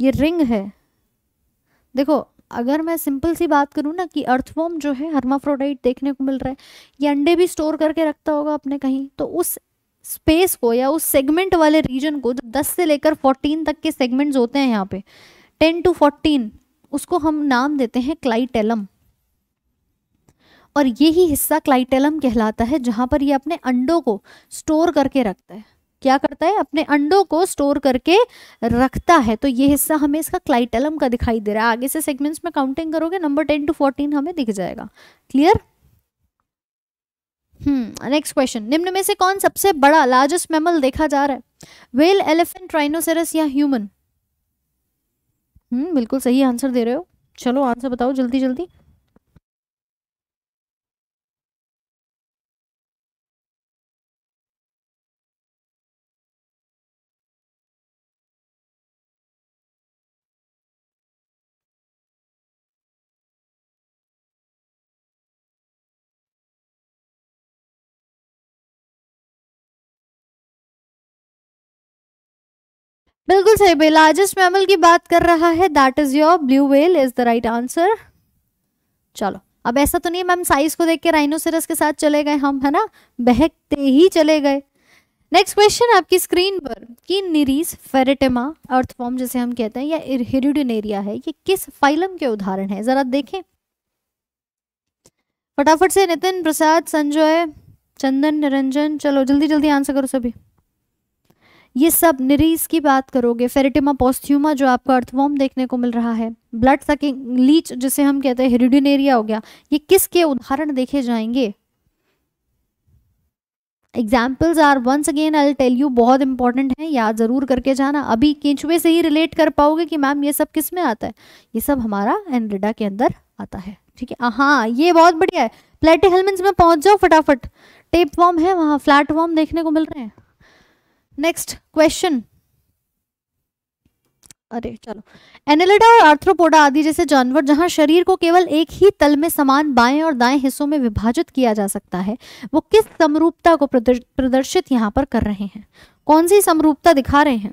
ये रिंग है। देखो, अगर मैं सिंपल सी बात करूँ ना कि अर्थवॉर्म जो है हर्माफ्रोडाइट देखने को मिल रहा है, ये अंडे भी स्टोर करके रखता होगा अपने कहीं तो उस स्पेस को या उस सेगमेंट वाले रीजन को, जो 10 से लेकर 14 तक के सेगमेंट्स होते हैं यहाँ पे 10 टू 14 उसको हम नाम देते हैं क्लाइटेलम और यही हिस्सा क्लाइटेलम कहलाता है, जहाँ पर ये अपने अंडों को स्टोर करके रखता है। क्या करता है? अपने अंडों को स्टोर करके रखता है। तो ये हिस्सा हमें इसका क्लाइटेलम का दिखाई दे रहा है। आगे से सेगमेंट्स में काउंटिंग करोगे नंबर टेन टू फोर्टीन हमें दिख जाएगा। क्लियर हम्म नेक्स्ट क्वेश्चन निम्न में से कौन सबसे बड़ा लार्जेस्ट मेमल देखा जा रहा है? वेल एलिफेंट ट्राइनोसेरस या ह्यूमन हम्म बिल्कुल सही आंसर दे रहे हो। चलो आंसर बताओ जल्दी जल्दी। बिल्कुल सही भाई लार्जेस्ट मैमल की बात कर रहा है। That is your blue whale is the right answer चलो, अब ऐसा तो नहीं मैम साइज़ को देख के राइनोसेरस के साथ चले गए हम, है ना? बहकते ही चले गए। नेक्स्ट क्वेश्चन आपकी स्क्रीन पर। कि निरीस फेरेटेमा अर्थफॉर्म जिसे हम कहते हैं, या हेरिडिनेरिया है, ये किस फाइलम के उदाहरण है? जरा देखें। फटाफट से नितिन प्रसाद, संजय, चंदन, निरंजन, चलो जल्दी जल्दी आंसर करो सभी। ये सब निरीज की बात करोगे, फेरिटिमा पोस्थ्यूमा जो आपको अर्थवॉर्म देखने को मिल रहा है, ब्लड सकिंग लीच जिसे हम कहते हैं, हेरिडिनेरिया हो गया, ये किसके उदाहरण देखे जाएँगे? Examples are once again I tell you बहुत इंपॉर्टेंट है, याद ज़रूर करके जाना। अभी केंचुए से ही रिलेट कर पाओगे कि मैम ये सब किसमें आता है? ये सब हमारा एनरिडा के अंदर आता है, ठीक है? हाँ ये बहुत बढ़िया है। प्लेटे हेलमेंट्स में पहुँच जाओ फटाफट। टेप वॉर्म है वहाँ फ्लैट वॉर्म देखने को मिल रहे हैं। नेक्स्ट क्वेश्चन अरे, चलो। एनेलिडा और आर्थ्रोपोडा आदि जैसे जानवर जहाँ शरीर को केवल एक ही तल में समान बाएँ और दाएँ हिस्सों में विभाजित किया जा सकता है, वो किस समरूपता को प्रदर्शित यहाँ पर कर रहे हैं? कौन सी समरूपता दिखा रहे हैं?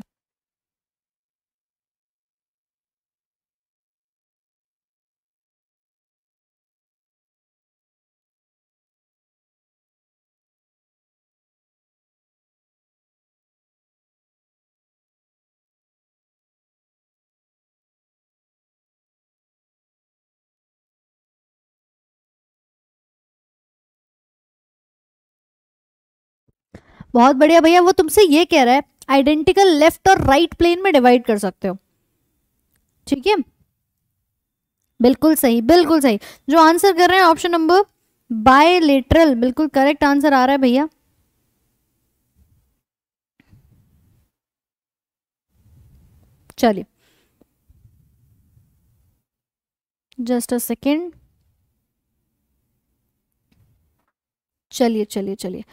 बहुत बढ़िया भैया, वो तुमसे ये कह रहा है आइडेंटिकल लेफ़्ट और राइट प्लेन में डिवाइड कर सकते हो। ठीक है? बिल्कुल सही बिल्कुल सही। जो आंसर कर रहे हैं ऑप्शन नंबर बायलेटरल बिल्कुल करेक्ट आंसर आ रहा है भैया। चलिए। जस्ट अ सेकेंड चलिए चलिए चलिए।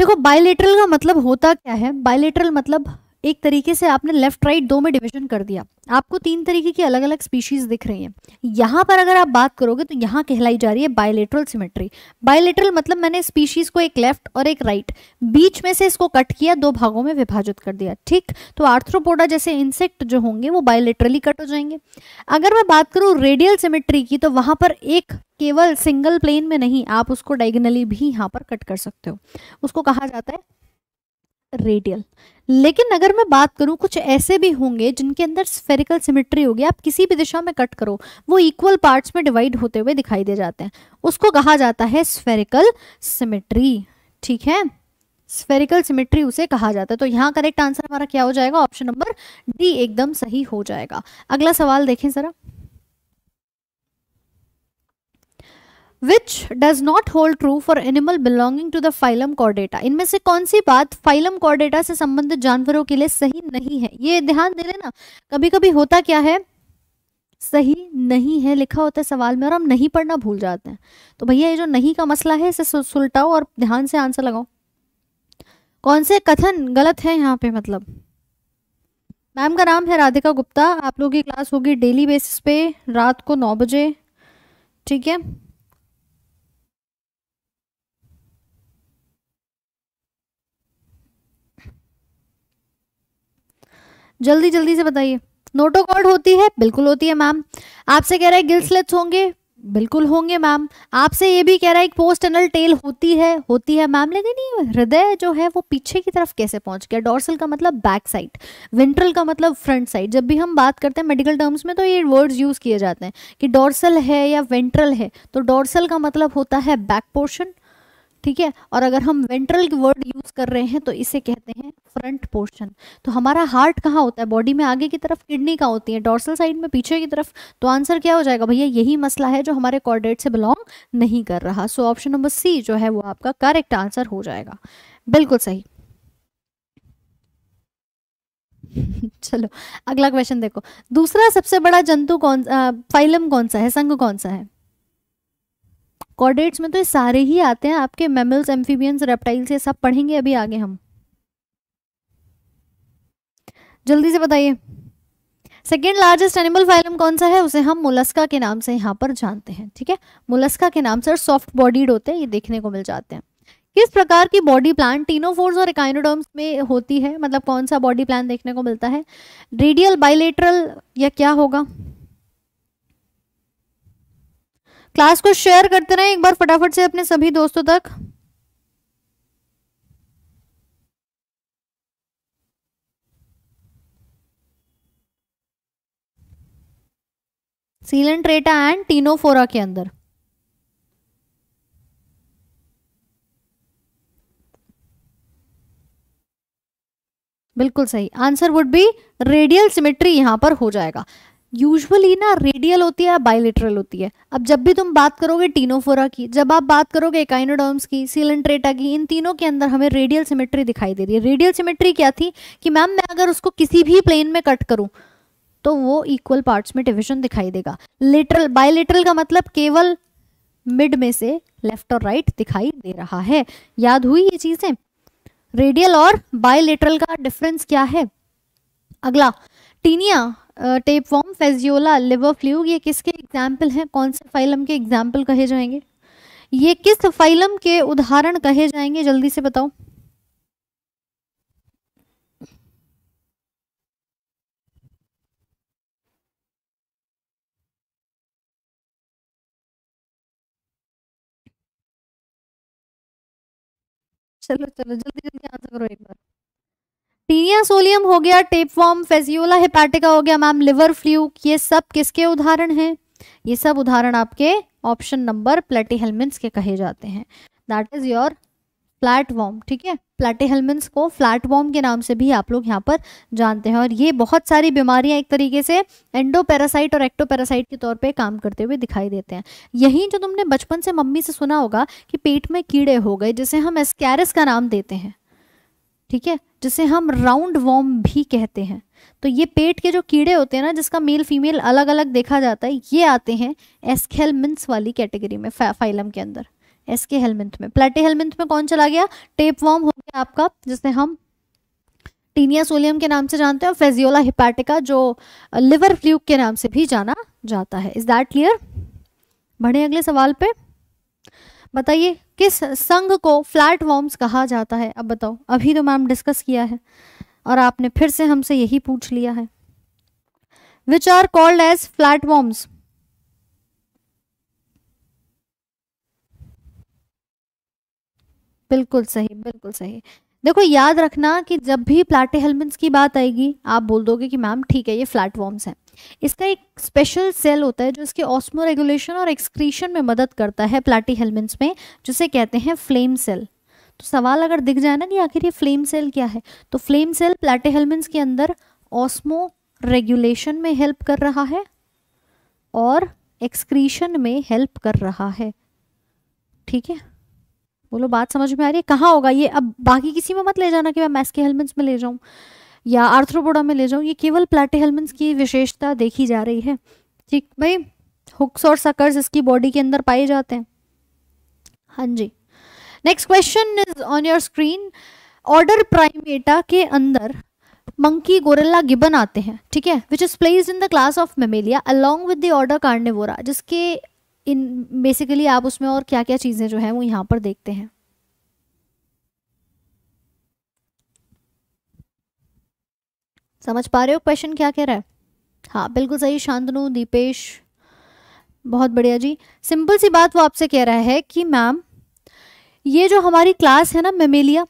देखो बायोलेटरल का मतलब होता क्या है? बायोलेटरल मतलब एक तरीके से आपने लेफ़्ट राइट दो में डिवीज़न कर दिया। आपको तीन तरीके की अलग अलग स्पीशीज दिख रही हैं। यहाँ पर अगर आप बात करोगे तो यहाँ कहलाई जा रही है बायोलेटरल सिमेट्री बायोलेटरल मतलब मैंने स्पीशीज को एक लेफ़्ट और एक राइट बीच में से इसको कट किया, दो भागों में विभाजित कर दिया। ठीक? तो आर्थ्रोपोडा जैसे इंसेक्ट जो होंगे, वो बायोलेट्रली कट हो जाएँगे। अगर मैं बात करूँ रेडियल सिमेट्री की तो वहाँ पर एक केवल सिंगल प्लेन में नहीं, आप उसको डायगनली भी यहाँ पर कट कर सकते हो। उसको कहा जाता है रेडियल। लेकिन अगर मैं बात करूँ, कुछ ऐसे भी होंगे जिनके अंदर स्फेरिकल सिमेट्री होगी। आप किसी भी दिशा में कट करो, वो इक्वल पार्ट्स में डिवाइड होते हुए दिखाई दे जाते हैं। उसको कहा जाता है स्फेरिकल सिमेट्री ठीक है? स्फेरिकल सिमेट्री उसे कहा जाता है। तो यहाँ करेक्ट आंसर हमारा क्या हो जाएगा? ऑप्शन नंबर डी एकदम सही हो जाएगा। अगला सवाल देखें जरा। Which does not hold true for animal belonging to the phylum Chordata इनमें से कौन सी बात फाइलम कॉर्डेटा से संबंधित जानवरों के लिए सही नहीं है? ये ध्यान दे लेना। कभी कभी होता क्या है? सही नहीं है, लिखा होता है सवाल में और हम नहीं पढ़ना भूल जाते हैं। तो भैया, ये जो नहीं का मसला है, इसे सुलटाओ और ध्यान से आंसर लगाओ। कौन से कथन गलत है यहाँ पे मतलब? मैम का नाम है राधिका गुप्ता। आप लोगों की क्लास होगी डेली बेसिस पे, रात को नौ बजे। ठीक है? जल्दी जल्दी से बताइए। नोटोकॉर्ड होती है, बिल्कुल होती है मैम आपसे कह रहा है गिल्सलेट्स होंगे, बिल्कुल होंगे मैम आपसे ये भी कह रहा है, एक पोस्ट एनल टेल होती है होती है मैम लेकिन ये हृदय जो है, वो पीछे की तरफ़ कैसे पहुँच गया? डॉर्सल का मतलब बैक साइड विंट्रल का मतलब फ्रंट साइड जब भी हम बात करते हैं मेडिकल टर्म्स में तो ये वर्ड्स यूज़ किए जाते हैं कि डॉर्सल है या वेंट्रल है। तो डॉर्सल का मतलब होता है बैक पोर्शन ठीक है? और अगर हम वेंट्रल वर्ड यूज़ कर रहे हैं तो इसे कहते हैं फ्रंट पोर्शन तो हमारा हार्ट कहाँ होता है? बॉडी में आगे की तरफ़ किडनी का होती है? डॉर्सल साइड में पीछे की तरफ़? तो आंसर क्या हो जाएगा? भैया, यही मसला है जो हमारे कॉर्डेट से बिलोंग नहीं कर रहा. सो ऑप्शन नंबर सी जो है, वो आपका करेक्ट आंसर हो जाएगा. बिल्कुल सही. [laughs] चलो, अगला क्वेश्चन देखो. दूसरा सबसे बड़ा जंतु कौन फाइलम कौन सा है? संघ कौन सा है? कॉर्डेट्स में तो ये सारे ही आते हैं, आपके मेमल्स एम्फीबियंस रेप्टाइल्स ये सब पढ़ेंगे अभी आगे हम। जल्दी से बताइए। सेकेंड लार्जेस्ट एनिमल फाइलम कौन सा है? उसे हम मुलस्का के नाम से यहाँ पर जानते हैं, ठीक है? मुलस्का के नाम से सॉफ्ट बॉडीड होते हैं, ये देखने को मिल जाते हैं। किस प्रकार की बॉडी प्लान टीनोफोर्स और इकाइनोडर्म्स में होती है? मतलब कौन सा बॉडी प्लान देखने को मिलता है? रेडियल बाइलेटरल या क्या होगा? क्लास को शेयर करते रहें एक बार फटाफट से अपने सभी दोस्तों तक। सीलन ट्रेटा एंड टीनोफोरा के अंदर। बिल्कुल सही। Answer would be radial symmetry यहाँ पर हो जाएगा। यूजुअली ना रेडियल होती है या बायोलिटरल होती है। अब जब भी तुम बात करोगे टीनोफोरा की, जब आप बात करोगे काइनोडर्म्स की, सीलेंट्रेटा की, इन तीनों के अंदर हमें रेडियल सिमेट्री दिखाई दे रही है। रेडियल सिमेट्री क्या थी कि मैम, मैं अगर उसको किसी भी प्लेन में कट करूँ तो वो इक्वल पार्ट्स में डिविजन दिखाई देगा। लिटरल, बायोलिटरल का मतलब केवल मिड में से लेफ़्ट और राइट दिखाई दे रहा है। याद हुई ये चीज़ें? रेडियल और बायोलिटरल का डिफरेंस क्या है? अगला, Taenia tapeworm Fasciola liver fluke ये किसके एग्ज़ाम्पल हैं? कौन से फाइलम के एग्ज़ाम्पल कहे जाएँगे? ये किस फाइलम के उदाहरण कहे जाएँगे? जल्दी से बताओ। चलो चलो, जल्दी जल्दी आंसर करो एक बार। टीनिया सोलियम हो गया टेपफॉर्म फेजियोला हेपाटिका हो गया मैम लिवर फ्लू ये सब किसके उदाहरण हैं? ये सब उदाहरण आपके ऑप्शन नंबर प्लेटिहेलमिन्स के कहे जाते हैं। दैट इज़ योर फ्लैटवॉर्म ठीक है? प्लेटिहेलमिन्स को फ्लैट फ्लैटवॉर्म के नाम से भी आप लोग यहाँ पर जानते हैं और ये बहुत सारी बीमारियाँ एक तरीके से एंडोपैरासाइट और एक्टोपैरासाइट के तौर पे काम करते हुए दिखाई देते हैं। यही जो तुमने बचपन से मम्मी से सुना होगा कि पेट में कीड़े हो गए, जिसे हम एस्कैरिस का नाम देते हैं, ठीक है? जिसे हम राउंड वॉर्म भी कहते हैं। तो ये पेट के जो कीड़े होते हैं ना, जिसका मेल फीमेल अलग अलग देखा जाता है, ये आते हैं एस्केलमिंस वाली कैटेगरी में फाइलम के अंदर। एसके हेलमिंथ में। प्लेटे हेलमिंथ में कौन चला गया? टेप वॉर्म हो गया आपका, जिसे हम टीनिया सोलियम के नाम से जानते हैं और फेजियोला हिपैटिका जो लिवर फ्लूक के नाम से भी जाना जाता है। इज़ दैट क्लियर बढ़े अगले सवाल पे। बताइए किस संघ को फ्लैट वॉर्म्स कहा जाता है? अब बताओ। अभी तो मैम डिस्कस किया है और आपने फिर से हमसे यही पूछ लिया है। Which are called as flatworms बिल्कुल सही बिल्कुल सही। देखो, याद रखना कि जब भी प्लाटेहेलमेंट्स की बात आएगी, आप बोल दोगे कि मैम, ठीक है, ये फ्लैट वॉर्म्स हैं। इसका एक स्पेशल सेल होता है जो इसके ऑस्मो रेगुलेशन और एक्सक्रीशन में मदद करता है प्लाटी हेलमेंट्स में, जिसे कहते हैं फ्लेम सेल तो सवाल अगर दिख जाए ना कि आखिर ये फ्लेम सेल क्या है? तो फ्लेम सेल प्लाटी हेलमेंट्स के अंदर ऑस्मो रेगुलेशन में हेल्प कर रहा है और एक्सक्रीशन में हेल्प कर रहा है। ठीक है? बोलो, बात समझ में आ रही है? कहाँ होगा ये? अब बाकी किसी में मत ले जाना कि मैं मैस्के हेलमेंट्स में ले जाऊँ। या आर्थ्रोपोडा में ले जाऊँ, ये केवल प्लेटेहेलमेंट्स की विशेषता देखी जा रही है। ठीक, भाई हुक्स और सकर्स इसकी बॉडी के अंदर पाए जाते हैं। हाँ जी। Next question is on your screen order Primata के अंदर मंकी गोरेला गिबन आते हैं, ठीक है? Which is place in the class of Mammalia along with the order Carnivora जिसके इन बेसिकली आप उसमें और क्या क्या चीज़ें जो है वो यहाँ पर देखते हैं। समझ पा रहे हो क्वेश्चन क्या कह रहा है? हाँ बिल्कुल सही, शांतनु, दीपेश, बहुत बढ़िया जी। सिंपल सी बात वो आपसे कह रहा है कि मैम ये जो हमारी क्लास है ना, मेमेलिया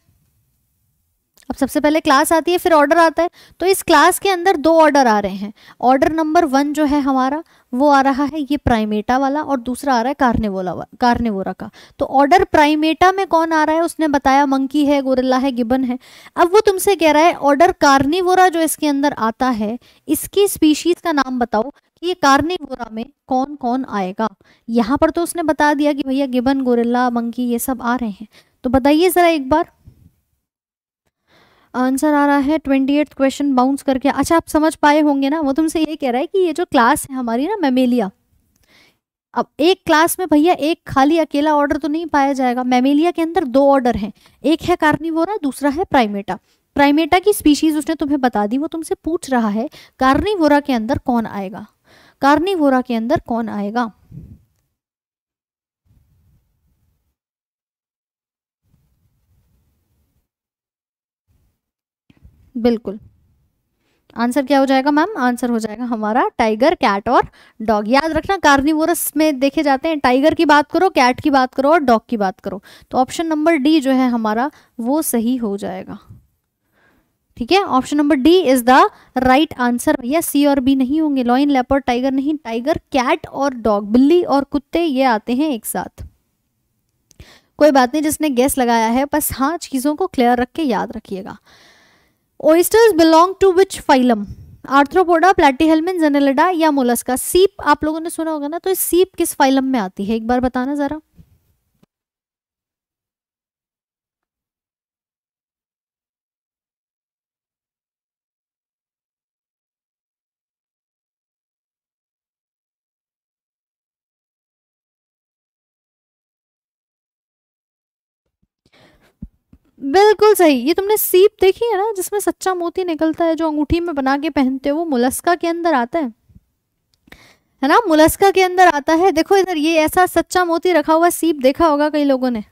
अब सबसे पहले क्लास आती है, फिर ऑर्डर आता है। तो इस क्लास के अंदर दो ऑर्डर आ रहे हैं। ऑर्डर नंबर वन जो है हमारा, वो आ रहा है ये प्राइमेटा वाला और दूसरा आ रहा है कार्नेवोला कार्नेवोरा का। तो ऑर्डर प्राइमेटा में कौन आ रहा है? उसने बताया मंकी है गोरिल्ला है, गिबन है। अब वो तुमसे कह रहा है ऑर्डर कार्निवोरा जो इसके अंदर आता है, इसकी स्पीशीज का नाम बताओ कि ये कार्निवोरा में कौन कौन आएगा। यहाँ पर तो उसने बता दिया कि भैया गिबन गोरिल्ला मंकी ये सब आ रहे हैं। तो बताइए ज़रा एक बार। आंसर आ रहा है ट्वेंटी एट क्वेश्चन बाउंस करके। अच्छा आप समझ पाए होंगे ना, वो तुमसे ये कह रहा है कि ये जो क्लास है हमारी ना, मेमेलिया। अब एक क्लास में भैया एक खाली अकेला ऑर्डर तो नहीं पाया जाएगा। मेमेलिया के अंदर दो ऑर्डर हैं। एक है कार्निवोरा, दूसरा है प्राइमेटा। प्राइमेटा की स्पीशीज उसने तुम्हें बता दी, वो तुमसे पूछ रहा है, कार्निवोरा के अंदर कौन आएगा? कार्निवोरा के अंदर कौन आएगा? बिल्कुल। आंसर क्या हो जाएगा, मैम? आंसर हो जाएगा हमारा टाइगर कैट और डॉग याद रखना कार्निवोरस में देखे जाते हैं टाइगर की बात करो कैट की बात करो और डॉग की बात करो। तो ऑप्शन नंबर डी जो है हमारा, वो सही हो जाएगा। ठीक है? Option number D is the right answer भैया। सी और बी नहीं होंगे लॉइन लेपर टाइगर नहीं। टाइगर कैट और डॉग बिल्ली और कुत्ते, ये आते हैं एक साथ। कोई बात नहीं, जिसने गैस लगाया है, बस हाँ चीज़ों को क्लियर रख के याद रखिएगा। Oysters belong to which phylum Arthropoda Platyhelminthes Annelida या मोलस्का सीप आप लोगों ने सुना होगा ना तो सीप किस फाइलम में आती है? एक बार बताना जरा। बिल्कुल सही। ये तुमने सीप देखी है ना, जिसमें सच्चा मोती निकलता है, जो अंगूठी में बना के पहनते हो, वो मुलस्का के अंदर आता है? है ना? मुलस्का के अंदर आता है। देखो इधर, ये ऐसा सच्चा मोती रखा हुआ सीप देखा होगा कई लोगों ने।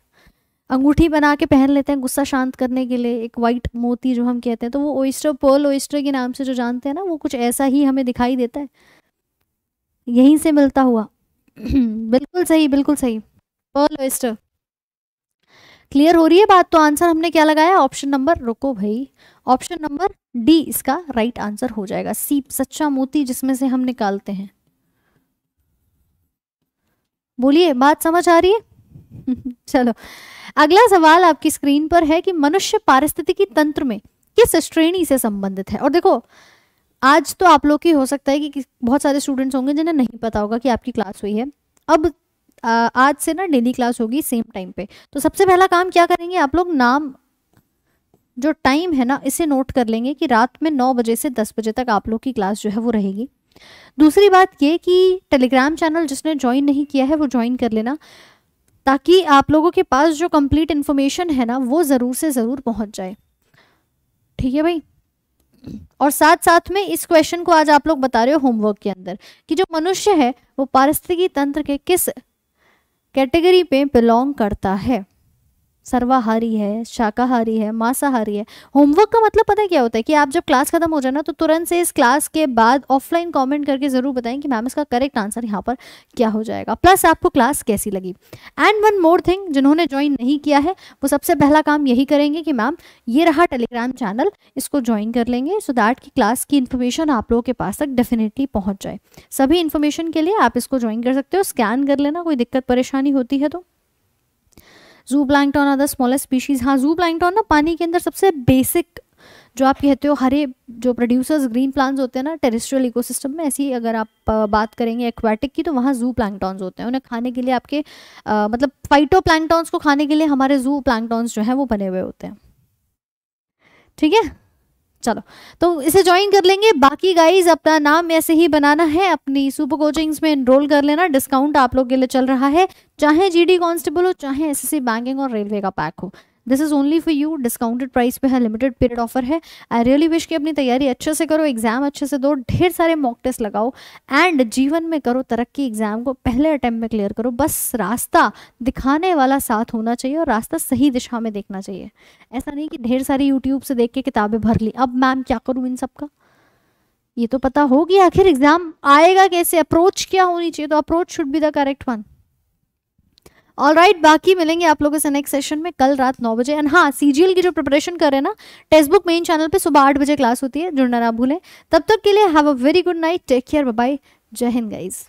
अंगूठी बना के पहन लेते हैं गुस्सा शांत करने के लिए। एक वाइट मोती जो हम कहते हैं तो वो ओइस्टर पर्ल ओइस्टर के नाम से जो जानते हैं ना, वो कुछ ऐसा ही हमें दिखाई देता है। यहीं से मिलता हुआ। [clears throat] बिल्कुल सही बिल्कुल सही। पर्ल ओइस्टर क्लियर हो रही है बात? तो आंसर हमने क्या लगाया? ऑप्शन नंबर रुको भाई। ऑप्शन नंबर डी इसका राइट आंसर हो जाएगा। सीप सच्चा मोती जिसमें से हम निकालते हैं। बोलिए, बात समझ आ रही है? [laughs] चलो। अगला सवाल आपकी स्क्रीन पर है कि मनुष्य पारिस्थितिकी तंत्र में किस श्रेणी से संबंधित है? और देखो, आज तो आप लोग की हो सकता है कि बहुत सारे स्टूडेंट्स होंगे जिन्हें नहीं पता होगा कि आपकी क्लास हुई है। अब आज से ना डेली क्लास होगी सेम टाइम पे। तो सबसे पहला काम क्या करेंगे? आप लोग नाम, जो टाइम है ना, इसे नोट कर लेंगे कि रात में नौ बजे से दस बजे तक आप लोग की क्लास जो है वो रहेगी। दूसरी बात ये कि टेलीग्राम चैनल जिसने ज्वाइन नहीं किया है, वो ज्वाइन कर लेना, ताकि आप लोगों के पास जो कंप्लीट इन्फॉर्मेशन है ना, वो ज़रूर से ज़रूर पहुँच जाए। ठीक है भाई? और साथ साथ में इस क्वेश्चन को आज आप लोग बता रहे हो होमवर्क के अंदर, कि जो मनुष्य है, वो पारिस्थितिकी तंत्र के किस कैटेगरी में बिलोंग करता है। सर्वाहारी है, शाकाहारी है, मांसाहारी है। होमवर्क का मतलब पता है क्या होता है कि आप जब क्लास खत्म हो जाए ना तो तुरंत से इस क्लास के बाद ऑफलाइन कमेंट करके ज़रूर बताएँ कि मैम इसका करेक्ट आंसर यहाँ पर क्या हो जाएगा। प्लस आपको क्लास कैसी लगी? एंड वन मोर थिंग जिन्होंने ज्वाइन नहीं किया है, वो सबसे पहला काम यही करेंगे कि मैम ये रहा टेलीग्राम चैनल इसको ज्वाइन कर लेंगे सो दैट की क्लास की इन्फॉर्मेशन आप लोगों के पास तक डेफिनेटली पहुँच जाए। सभी इन्फॉर्मेशन के लिए आप इसको ज्वाइन कर सकते हो। स्कैन कर लेना, कोई दिक्कत, परेशानी होती है तो। Zooplankton are the smallest species हाँ जू प्लैंकटॉन ना पानी के अंदर सबसे बेसिक जो आप कहते हो हरे जो प्रोड्यूसर्स ग्रीन प्लांट्स होते हैं ना टेरेस्ट्रियल इकोसिस्टम में ऐसी अगर आप बात करेंगे एक्वाटिक की तो वहाँ जू प्लैंगटॉन्स होते हैं। उन्हें खाने के लिए आपके आ, मतलब फाइटो प्लैंकटॉन्स को खाने के लिए हमारे जू प्लैंगटॉन्स जो हैं वो बने हुए होते हैं। ठीक है? चलो तो इसे ज्वाइन कर लेंगे। बाकी गाइज़ अपना नाम ऐसे ही बनाना है। अपनी सुपर कोचिंग्स में एनरोल कर लेना। डिस्काउंट आप लोग के लिए चल रहा है। चाहे जीडी कांस्टेबल हो, चाहे एसएससी बैंकिंग और रेलवे का पैक हो। This is only for you discounted price पे है लिमिटेड पीरियड ऑफ़र है. आई रियली विश कि अपनी तैयारी अच्छे से करो एग्ज़ाम अच्छे से दो, ढेर सारे मॉक टेस्ट लगाओ. एंड जीवन में करो, तरक्की एग्ज़ाम को पहले अटैम्प्ट में क्लियर करो. बस रास्ता दिखाने वाला साथ होना चाहिए और रास्ता सही दिशा में देखना चाहिए. ऐसा नहीं कि ढेर सारी यूट्यूब से देख के किताबें भर ली. अब मैम क्या करूँ इन सब का? ये तो पता होगी आखिर एग्ज़ाम आएगा कैसे? अप्रोच क्या होनी चाहिए? तो approach should be the correct one all right right, बाकी मिलेंगे आप लोगों से नेक्स्ट सेशन में कल रात नौ बजे। एंड हाँ सीजीएल की जो प्रिपरेशन कर रहे हैं ना टेक्स्ट बुक मेन चैनल पे सुबह आठ बजे क्लास होती है जुड़ना ना भूलें। तब तक के लिए have a very good night take care bye Jai Hind guys